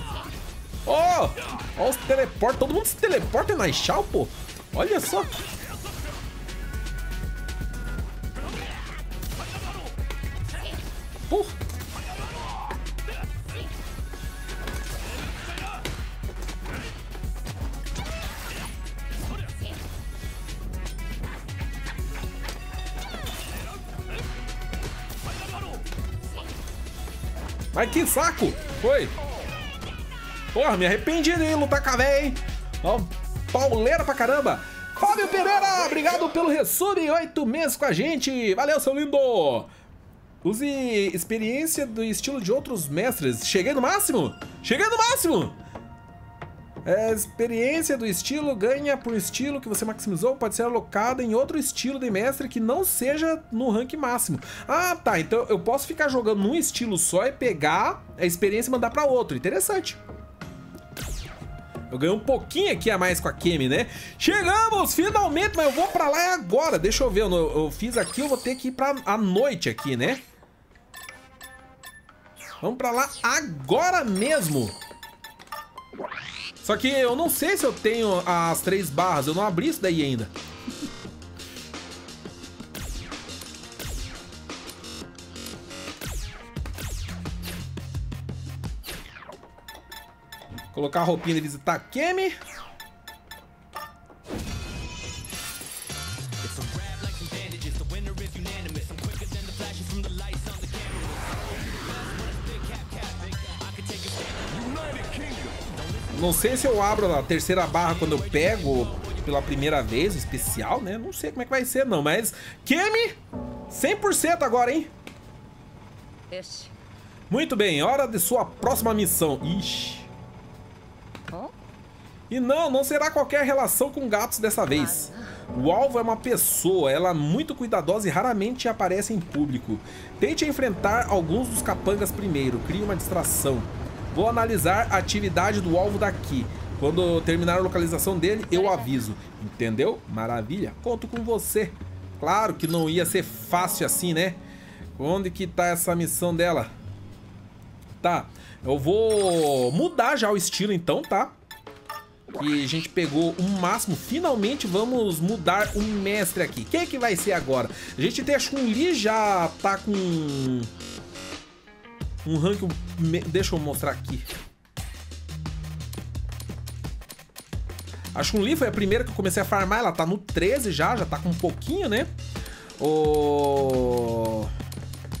Ó, oh, ó os teleportes. Todo mundo se teleporta na Shao, pô. Olha só. Porra. Mas que saco! Foi! Porra, me arrependi de lutar com a véia, hein? Ó, pauleira pra caramba! Fábio Pereira, obrigado pelo resub, oito meses com a gente! Valeu, seu lindo! Use experiência do estilo de outros mestres. Cheguei no máximo? Cheguei no máximo! É, experiência do estilo ganha por estilo que você maximizou pode ser alocada em outro estilo de mestre que não seja no rank máximo. Ah, tá. Então eu posso ficar jogando num estilo só e pegar a experiência e mandar para outro. Interessante. Eu ganhei um pouquinho aqui a mais com a Kemi, né? Chegamos, finalmente, mas eu vou pra lá agora. Deixa eu ver, eu, eu fiz aqui, eu vou ter que ir pra a noite aqui, né? Vamos pra lá agora mesmo. Só que eu não sei se eu tenho as três barras. Eu não abri isso daí ainda. Colocar a roupinha de visitar Kemi. Não sei se eu abro a terceira barra quando eu pego pela primeira vez, especial, né? Não sei como é que vai ser, não. Mas, Kemi, 100% agora, hein? Muito bem, hora de sua próxima missão. Ixi. E não, não será qualquer relação com gatos dessa vez. O alvo é uma pessoa, ela é muito cuidadosa e raramente aparece em público. Tente enfrentar alguns dos capangas primeiro, crie uma distração. Vou analisar a atividade do alvo daqui. Quando terminar a localização dele, eu aviso. Entendeu? Maravilha. Conto com você. Claro que não ia ser fácil assim, né? Onde que tá essa missão dela? Tá. Eu vou mudar já o estilo então, tá? Que a gente pegou um máximo. Finalmente vamos mudar o mestre aqui. Quem é que vai ser agora? A gente tem a Chun-Li já tá com um ranking... Deixa eu mostrar aqui. A Chun-Li foi a primeira que eu comecei a farmar. Ela tá no 13 já, já tá com um pouquinho, né? O...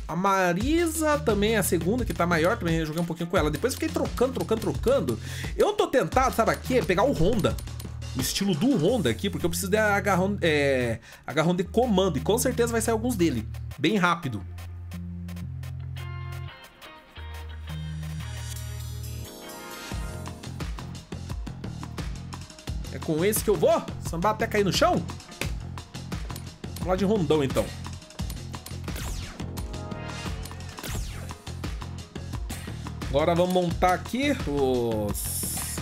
A Marisa também é a segunda, que tá maior, também joguei um pouquinho com ela. Depois fiquei trocando, trocando, trocando. Eu tô tentado, sabe aqui, pegar o Honda. O estilo do Honda aqui, porque eu preciso de agarrão, é, agarrão de comando. E com certeza vai sair alguns dele. Bem rápido. Com esse que eu vou? Sambar até cair no chão? Vamos lá de rondão, então. Agora vamos montar aqui os...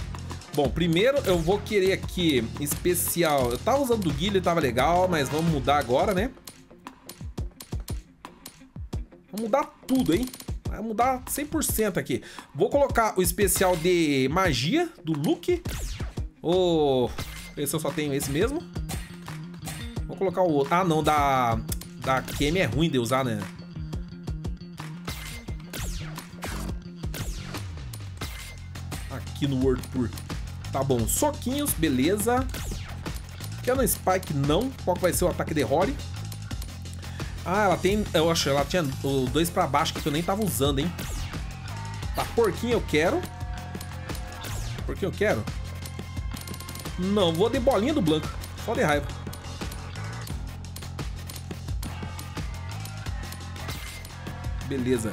Bom, primeiro eu vou querer aqui especial. Eu tava usando do Guilherme, tava legal, mas vamos mudar agora, né? Vamos mudar tudo, hein? Vai mudar 100% aqui. Vou colocar o especial de magia do Luke Oh, esse eu só tenho esse mesmo. Vou colocar o outro. Ah, não, da, da Kemi é ruim de usar, né? Aqui no World Tour. Tá bom, soquinhos, beleza. Canon Spike não. Qual vai ser o ataque de Rory? Ah, ela tem... Eu acho ela tinha os dois pra baixo que eu nem tava usando, hein? Tá, porquinho eu quero. Porquinho eu quero. Não, vou de bolinha do Blanco. Só de raiva. Beleza.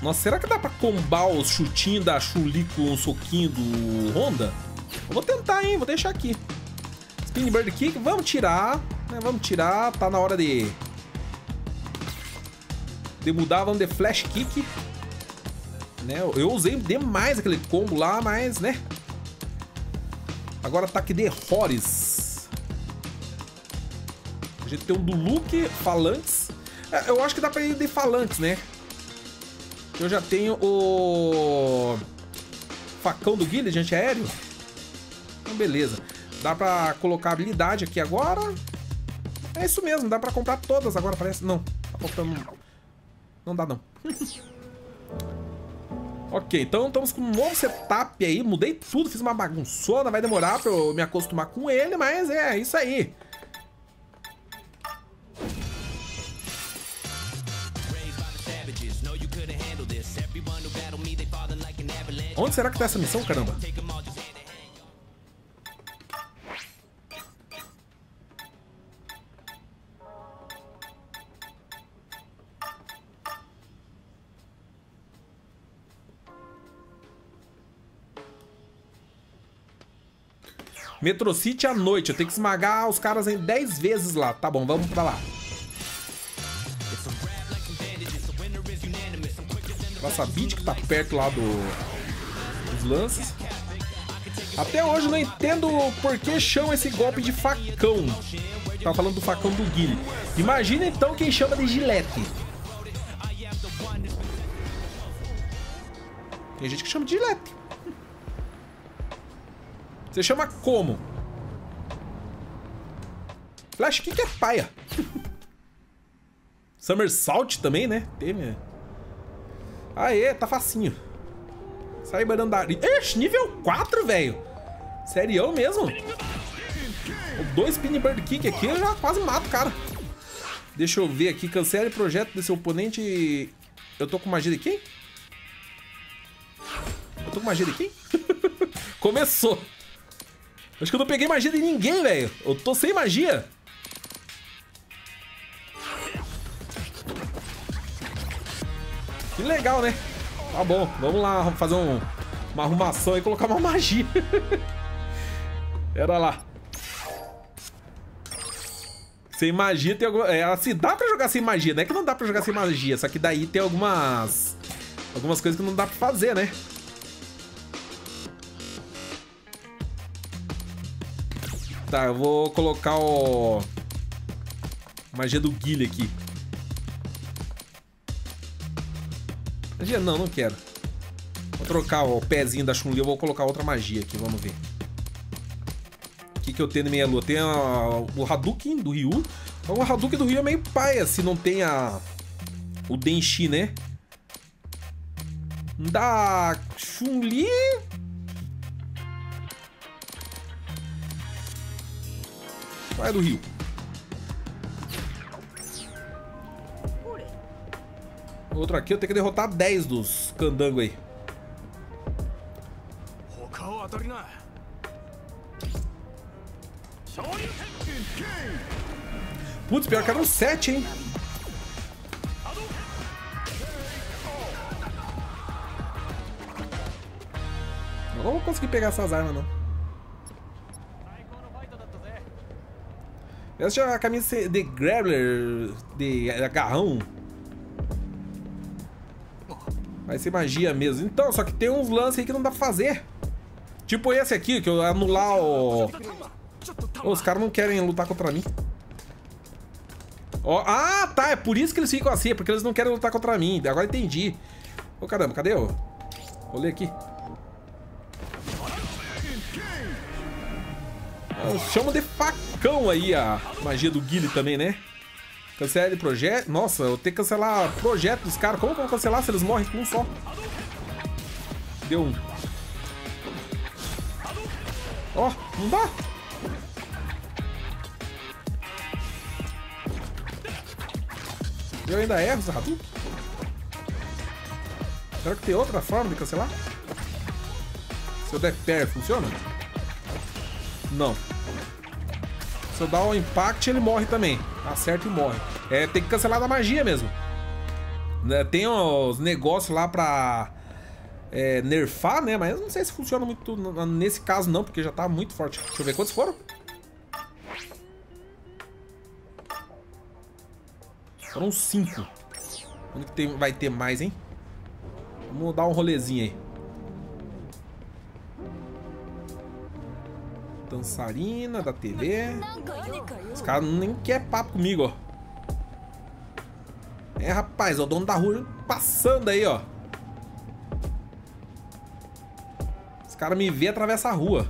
Nossa, será que dá pra combar os chutinhos da Chuli com o soquinho do Honda? vou tentar, hein? Vou deixar aqui. Spin Bird Kick, vamos tirar. Né? Vamos tirar. Tá na hora de... De mudar, vamos de Flash Kick. Né? Eu usei demais aquele combo lá, mas, né? Agora ataque de Horus. A gente tem um do Luke, Falantes. É, eu acho que dá pra ir de Falantes, né? Eu já tenho o... Facão do Guilherme, aéreo. Então, beleza. Dá pra colocar habilidade aqui agora. É isso mesmo, dá pra comprar todas agora, parece. Não, tá faltando... Não dá, não. ok, então estamos com um novo setup aí. Mudei tudo, fiz uma bagunçona. Vai demorar pra eu me acostumar com ele, mas é isso aí. Onde será que tá essa missão, caramba? Metro City à noite. Eu tenho que esmagar os caras em 10 vezes lá. Tá bom, vamos pra lá. Nossa Beat que tá perto lá do os lances. Até hoje não entendo por que chama esse golpe de facão. Tá falando do facão do Guile. Imagina então quem chama de gilete. Tem gente que chama de gilete. Você chama como? Flash Kick é paia. Summersault também, né? Teve. Aê, tá facinho. Saiba andar. Ixi, nível 4, velho. Sério mesmo? Dois Spin Bird Kick aqui, eu já quase mato o cara. Deixa eu ver aqui. Cancele projeto desse oponente. Eu tô com magia de quem? Eu tô com magia de quem? Começou. Acho que eu não peguei magia de ninguém, velho. Eu tô sem magia. Que legal, né? Tá bom, vamos lá fazer um, uma arrumação e colocar uma magia. Era lá. Sem magia tem alguma... É, assim, dá pra jogar sem magia, não é que não dá pra jogar sem magia, só que daí tem algumas... Algumas coisas que não dá pra fazer, né? Tá, eu vou colocar o... Magia do Guile aqui. Magia não, não quero. Vou trocar o pezinho da Chun-Li, eu vou colocar outra magia aqui, vamos ver. O que, que eu tenho na minha lua? Tem o Hadouken do Ryu. O Hadouken do Ryu é meio paia se não tem a, o Denshi, né? Da Chun-Li... É do Rio? Outro aqui, eu tenho que derrotar 10 dos candango aí. Putz, pior que eram 7, hein? Não vou conseguir pegar essas armas, não. Essa é a camisa de Grappler, de agarrão. Vai ser magia mesmo. Então, só que tem uns lances aí que não dá pra fazer. Tipo esse aqui, que eu anular o... Oh, os caras não querem lutar contra mim. Oh, ah, tá. É por isso que eles ficam assim. É porque eles não querem lutar contra mim. Agora entendi. Ô, oh, caramba. Cadê eu? Vou ler aqui. Eu chamo de facão aí a magia do Guile também, né? Cancelar projeto. Nossa, eu tenho que cancelar projeto dos caras. Como que eu vou cancelar se eles morrem com um só? Deu um. Ó, oh, não dá. Eu ainda erro, Zahadu? Será que tem outra forma de cancelar? Se eu der pé, funciona? Não. Se eu dar um impact, ele morre também. Acerta e morre. É, tem que cancelar da magia mesmo. Né, tem os negócios lá pra é, nerfar, né? Mas não sei se funciona muito nesse caso não, porque já tá muito forte. Deixa eu ver quantos foram. Foram cinco. Onde que tem, vai ter mais, hein? Vamos dar um rolezinho aí. Dançarina da TV. Os caras nem quer papo comigo, ó. É, rapaz, é o dono da rua passando aí, ó. Os caras me vê atravessar a rua.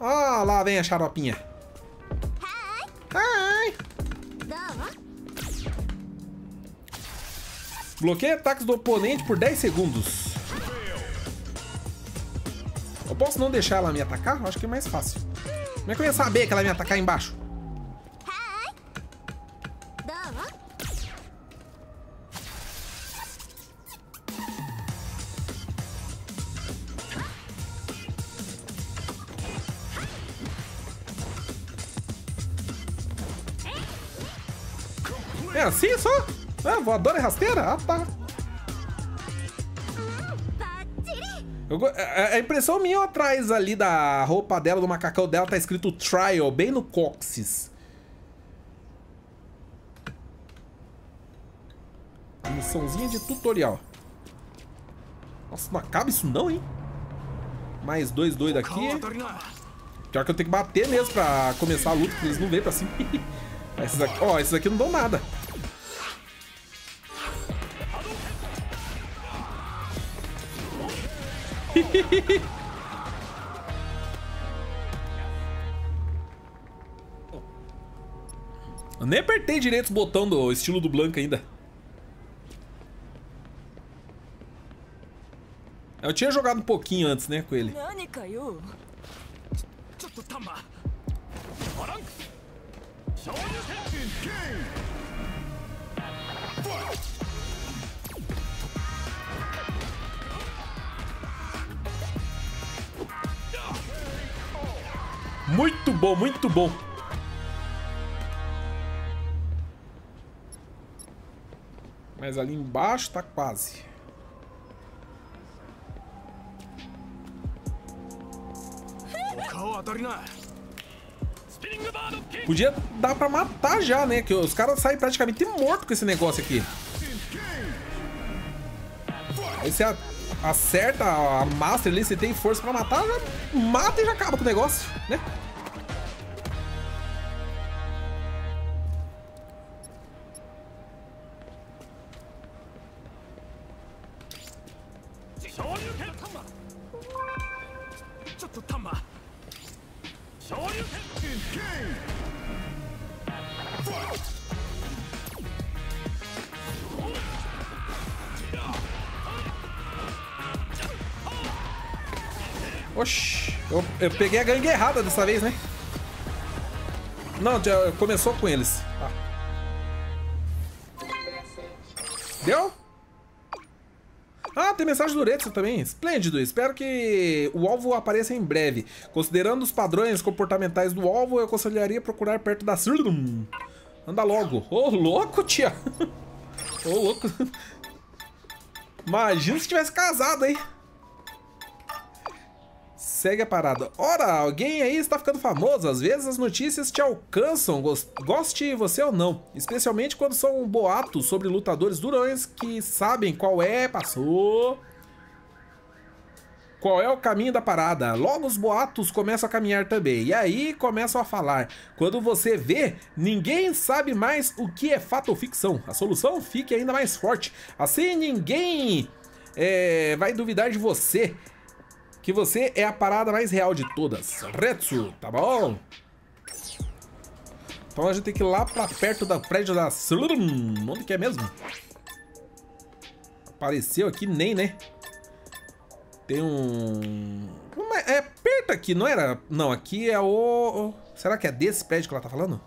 Ah, lá vem a xaropinha. Hi. Bloqueia ataques do oponente por 10 segundos. Posso não deixar ela me atacar? Acho que é mais fácil. Como é que eu ia saber que ela ia me atacar embaixo? É assim só? Ah, voadora e rasteira? Ah, tá. Eu, a, a, impressão minha atrás ali da roupa dela, do macacão dela, tá escrito Trial, bem no cóccix. Missãozinha de tutorial. Nossa, não acaba isso não, hein? Mais dois doidos aqui. Pior que eu tenho que bater mesmo pra começar a luta, porque eles não vêm pra cima. esses ó, esses aqui não dão nada. Eu nem apertei direito o botão do estilo do Blanca ainda. Eu tinha jogado um pouquinho antes, né, com ele. Muito bom, muito bom. Mas ali embaixo tá quase. Podia dar pra matar já, né? Que os caras saem praticamente mortos com esse negócio aqui. Aí você acerta a Master ali, você tem força pra matar, mata e já acaba com o negócio, né? Eu, eu, peguei a gangue errada dessa vez, né? Não, já começou com eles. Ah. Deu? Ah, tem mensagem do Uretsu também. Esplêndido. Espero que o alvo apareça em breve. Considerando os padrões comportamentais do alvo, eu aconselharia procurar perto da Sirdum. Anda logo. Ô, oh, louco, tia. Ô, oh, louco. Imagina se tivesse casado, aí. Segue a parada. Ora, alguém aí está ficando famoso. Às vezes as notícias te alcançam, goste você ou não. Especialmente quando são boatos sobre lutadores durões que sabem qual é, passou. Qual é o caminho da parada? Logo os boatos começam a caminhar também. E aí começam a falar. Quando você vê, ninguém sabe mais o que é fato ou ficção. A solução fique ainda mais forte. Assim ninguém é, vai duvidar de você que você é a parada mais real de todas. Retsu, tá bom? Então a gente tem que ir lá pra perto da prédio da Slum. Onde que é mesmo? Apareceu aqui nem, né? Tem um... É perto aqui, não era? Não, aqui é o... Será que é desse prédio que ela tá falando?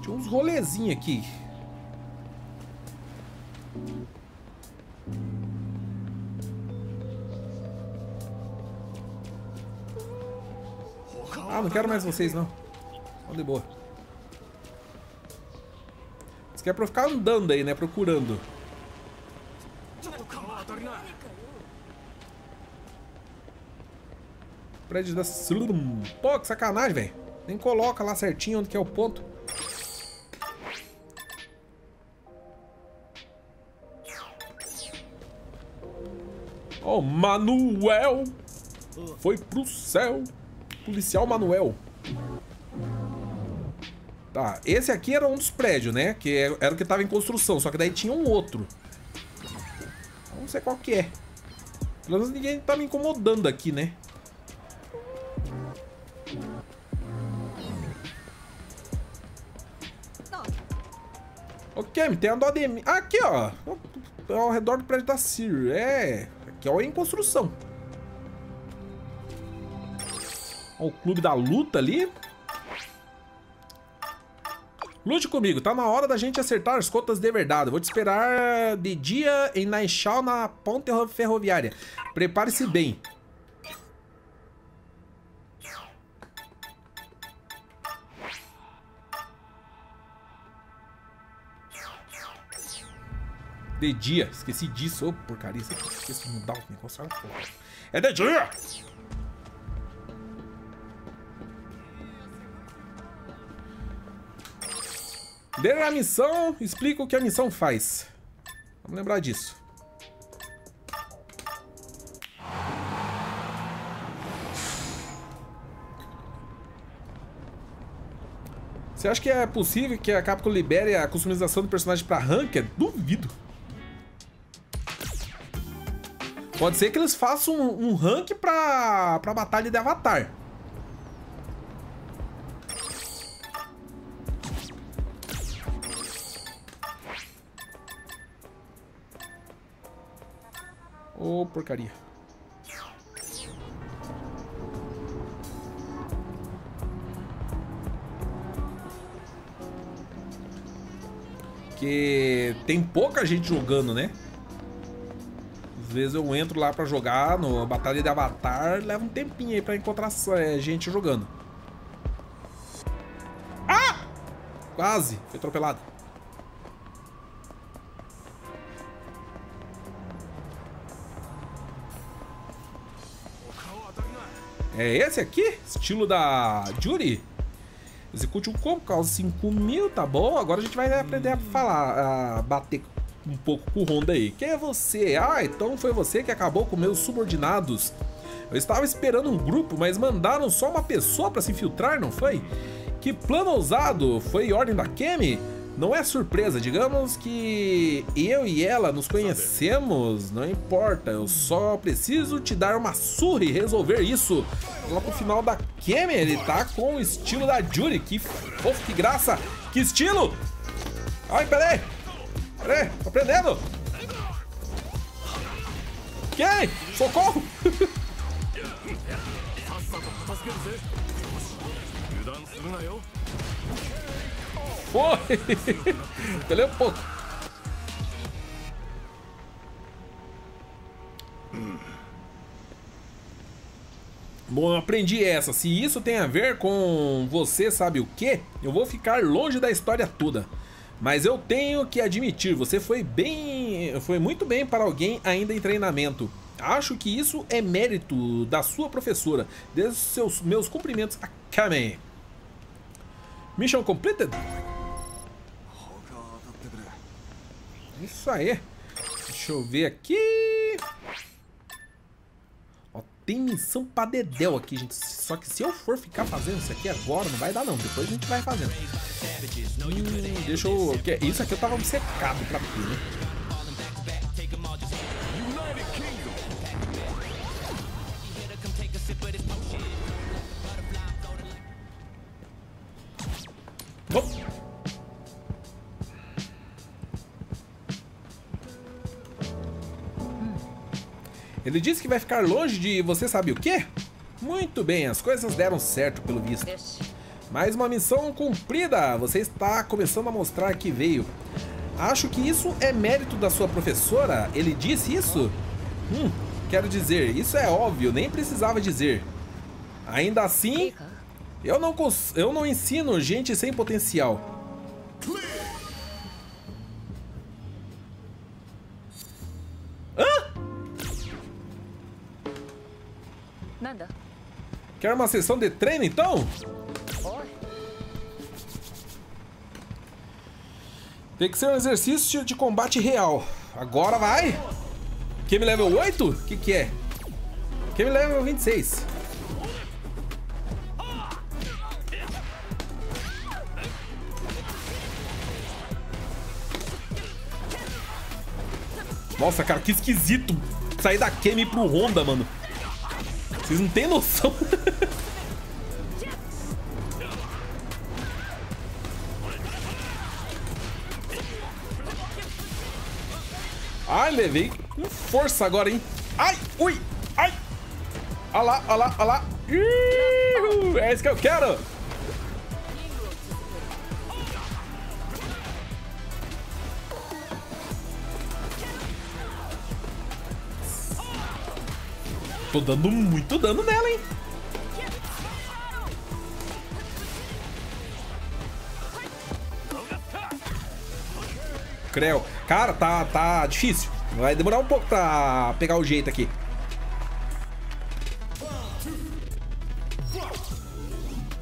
Tinha uns rolezinhos aqui. Ah, não quero mais vocês, não. Vamos de boa. Isso aqui é pra ficar andando aí, né? Procurando. Prédio da... Pô, que sacanagem, velho. Nem coloca lá certinho onde que é o ponto. Oh, Manuel! Foi pro céu. Policial Manuel. Tá, esse aqui era um dos prédios, né? Que é, era o que tava em construção, só que daí tinha um outro. Não sei qual que é. Pelo menos ninguém tá me incomodando aqui, né? Ok, tem a dó de mim. Aqui, ó. Ao redor do prédio da Sir. É. Aqui é em construção. Ó, o clube da luta ali. Lute comigo, tá na hora da gente acertar as contas de verdade. Vou te esperar de dia em Naixal na ponte ferroviária. Prepare-se bem. De dia. Esqueci disso. Ô, oh, porcaria. Esqueci de mudar o negócio. É de dia! Dê a missão, explica o que a missão faz. Vamos lembrar disso. Você acha que é possível que a Capcom libere a customização do personagem para Ranked? Duvido. Pode ser que eles façam um, um rank pra, pra batalha de Avatar. Ô, oh, porcaria. Que tem pouca gente jogando, né? Vezes eu entro lá pra jogar no Batalha de Avatar, leva um tempinho aí pra encontrar é, gente jogando. Ah! Quase, foi atropelado. É esse aqui? Estilo da Jury? Execute um combo, causa 5 mil, tá bom? Agora a gente vai aprender a falar, a bater um pouco com o Honda aí. Quem é você? Ah, então foi você que acabou com meus subordinados. Eu estava esperando um grupo, mas mandaram só uma pessoa para se infiltrar, não foi? Que plano ousado! Foi ordem da Kemi? Não é surpresa, digamos que eu e ela nos conhecemos, não importa, eu só preciso te dar uma surra e resolver isso. Lá pro final da Kemi, ele tá com o estilo da Jury, que fofo, que graça, que estilo! Ai, peraí, peraí, tô aprendendo! Quem? Socorro! Foi! Pelo um pouco. Bom, eu aprendi essa. Se isso tem a ver com você sabe o que, eu vou ficar longe da história toda. Mas eu tenho que admitir, você foi bem, foi muito bem para alguém ainda em treinamento. Acho que isso é mérito da sua professora. Desde seus meus cumprimentos a Kame. Mission completed. Isso aí. Deixa eu ver aqui. Tem missão pra dedéu aqui, gente. Só que se eu for ficar fazendo isso aqui agora, não vai dar não. Depois a gente vai fazendo. Hum, deixa eu... Isso aqui eu tava obcecado pra ter, né? Ele disse que vai ficar longe de você sabe o quê? Muito bem, as coisas deram certo pelo visto. Mais uma missão cumprida! Você está começando a mostrar que veio. Acho que isso é mérito da sua professora. Ele disse isso? Hum, quero dizer, isso é óbvio, nem precisava dizer. Ainda assim, eu não, eu não ensino gente sem potencial. Quer uma sessão de treino, então? Tem que ser um exercício de combate real. Agora vai! Kemi level 8? O que que é? Kemi level 26. Nossa, cara, que esquisito sair da Kemi pro Honda, mano. Vocês não têm noção. Ai, levei com força agora, hein? Ai, ui, ai. Olha lá, olha lá, olha lá. É isso que eu quero. Tô dando muito dano nela, hein? Creu. Cara, tá, tá difícil. Vai demorar um pouco pra pegar o jeito aqui.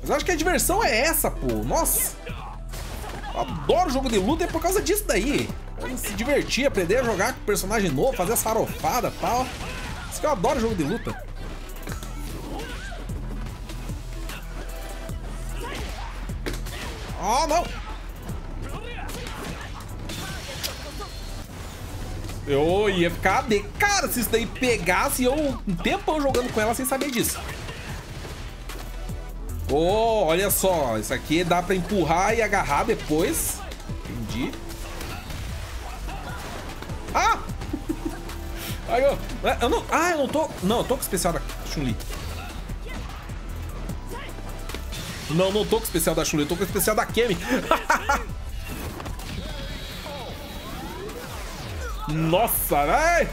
Mas eu acho que a diversão é essa, pô. Nossa. Eu adoro jogo de luta é por causa disso daí. Se divertir, aprender a jogar com personagem novo, fazer essa farofada e tal. Isso que eu adoro jogo de luta. Oh, não! Eu ia ficar de cara se isso daí pegasse eu um tempão jogando com ela sem saber disso. Oh, olha só, isso aqui dá pra empurrar e agarrar depois. Entendi. Aí, eu, eu não, ah, eu não tô... Não, eu tô com o especial da Chun-Li. Não, não tô com o especial da Chun-Li, eu tô com o especial da Kemi. Nossa, vai!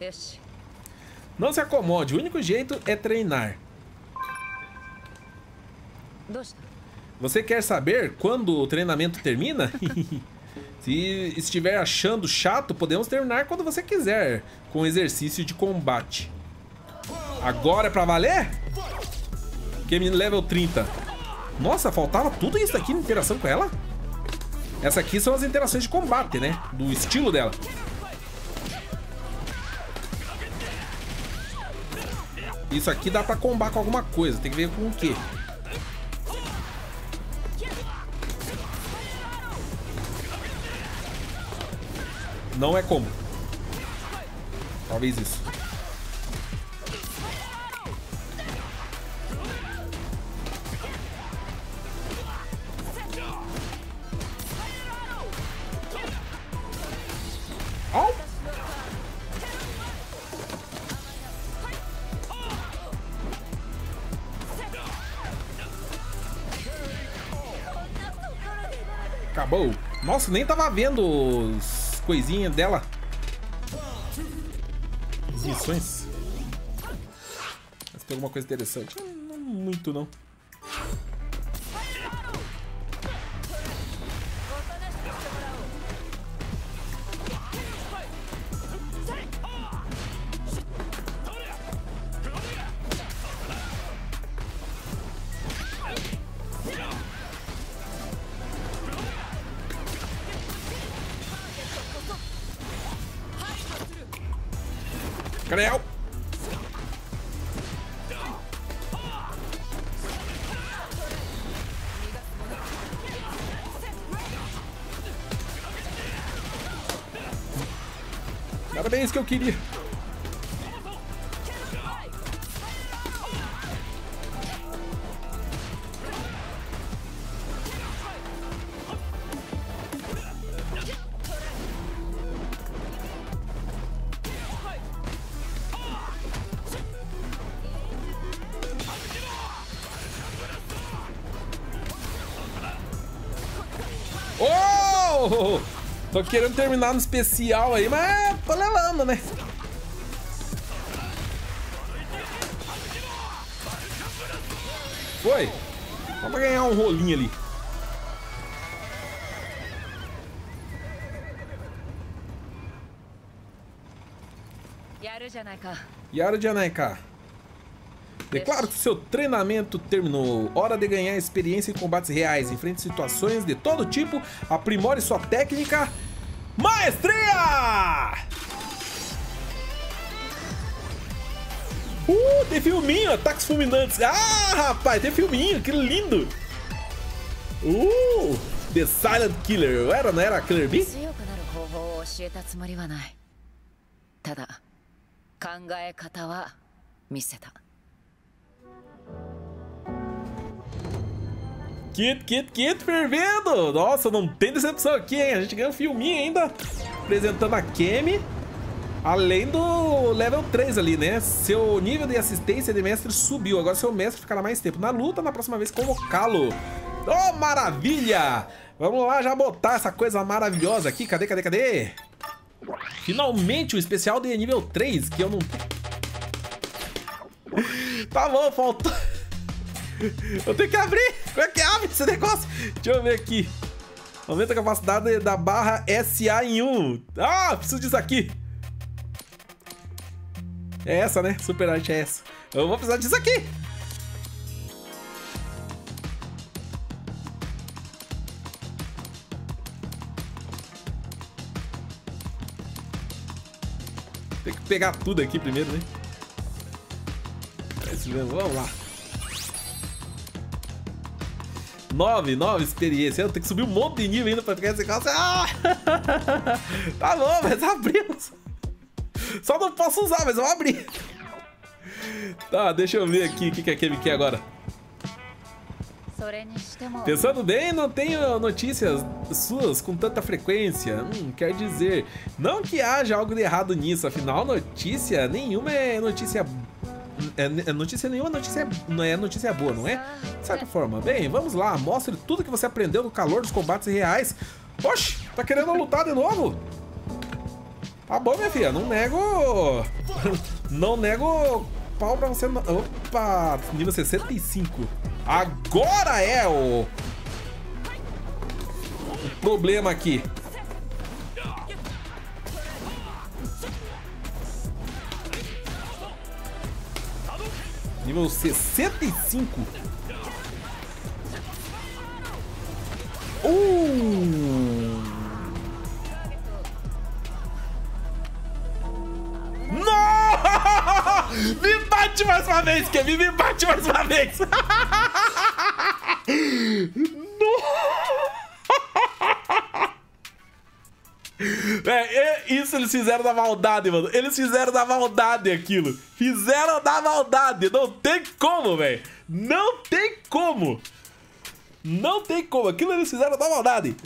Este. Não se acomode, o único jeito é treinar. Dosta. Você quer saber quando o treinamento termina? se estiver achando chato, podemos terminar quando você quiser, com exercício de combate. Agora é pra valer? Game level 30. Nossa, faltava tudo isso aqui na interação com ela? Essa aqui são as interações de combate, né? Do estilo dela. Isso aqui dá pra combar com alguma coisa. Tem que ver com o quê. Não é como. Talvez isso. Acabou. Nossa, nem tava vendo os coisinhas dela. As missões. Mas tem alguma coisa interessante. Não, não muito, não. Eu queria. Oh! Tô querendo terminar no especial aí, mas problema ama, né? Foi. Só pra ganhar um rolinho ali. Yara Janaika. Declaro que seu treinamento terminou. Hora de ganhar experiência em combates reais. Enfrente situações de todo tipo. Aprimore sua técnica. Maestria! Uh, tem filminho, ataques fulminantes. Ah, rapaz, tem filminho, que lindo. Uh, The Silent Killer. Era, não era Killer Bee? 強くなる方法を教えたつもりはないただ考え方は見せた Kit, kit, kit fervendo! Nossa, não tem decepção aqui, hein? A gente ganha um filminho ainda apresentando a Kemi. Além do level 3 ali, né? Seu nível de assistência de mestre subiu. Agora seu mestre ficará mais tempo na luta. Na próxima vez convocá-lo. Oh, maravilha! Vamos lá já botar essa coisa maravilhosa aqui. Cadê, cadê, cadê? Finalmente o especial de nível 3, que eu não... Tá bom, faltou... Eu tenho que abrir! Como é que abre esse negócio? Deixa eu ver aqui. Aumenta a capacidade da barra SA em 1. Ah, preciso disso aqui. É essa, né? Super arte é essa. Eu vou precisar disso aqui. Tem que pegar tudo aqui primeiro, né? Vamos lá. 9, 9 experiência. Eu tenho que subir um monte de nível ainda pra pegar esse negócio. Ah! tá bom, mas abrimos. Só não posso usar, mas eu abri. Tá, deixa eu ver aqui o que, que é a Kemi quer agora. Pensando bem, não tenho notícias suas com tanta frequência. Hum, quer dizer, não que haja algo de errado nisso, afinal, notícia nenhuma é notícia. É, é notícia nenhuma notícia não é notícia boa, não é? De certa forma. Bem, vamos lá, mostre tudo que você aprendeu no calor dos combates reais. Oxe, tá querendo lutar de novo? Tá bom, minha filha, não nego. Não nego pau pra você. não- Opa, nível 65. Agora é o. O problema aqui. Nível 65. Uh! Não! Me bate mais uma vez, Kevin! Me bate mais uma vez! É, isso eles fizeram da maldade, mano. Eles fizeram da maldade aquilo. Fizeram da maldade. Não tem como, velho. Não tem como. Não tem como. Aquilo eles fizeram da maldade.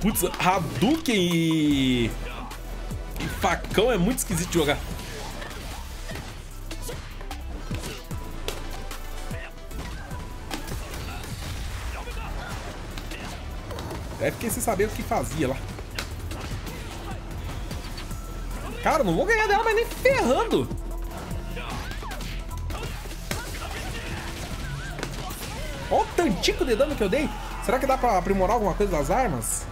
Putz, Hadouken e... e facão é muito esquisito de jogar. É porque sem saber o que fazia lá. Cara, não vou ganhar dela, mas nem ferrando. Olha o tantico de dano que eu dei. Será que dá pra aprimorar alguma coisa das armas?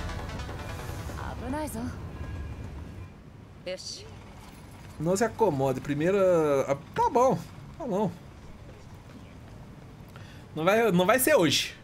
Não se acomode. Primeira... Ah, tá bom. Tá bom. Não vai, não vai ser hoje.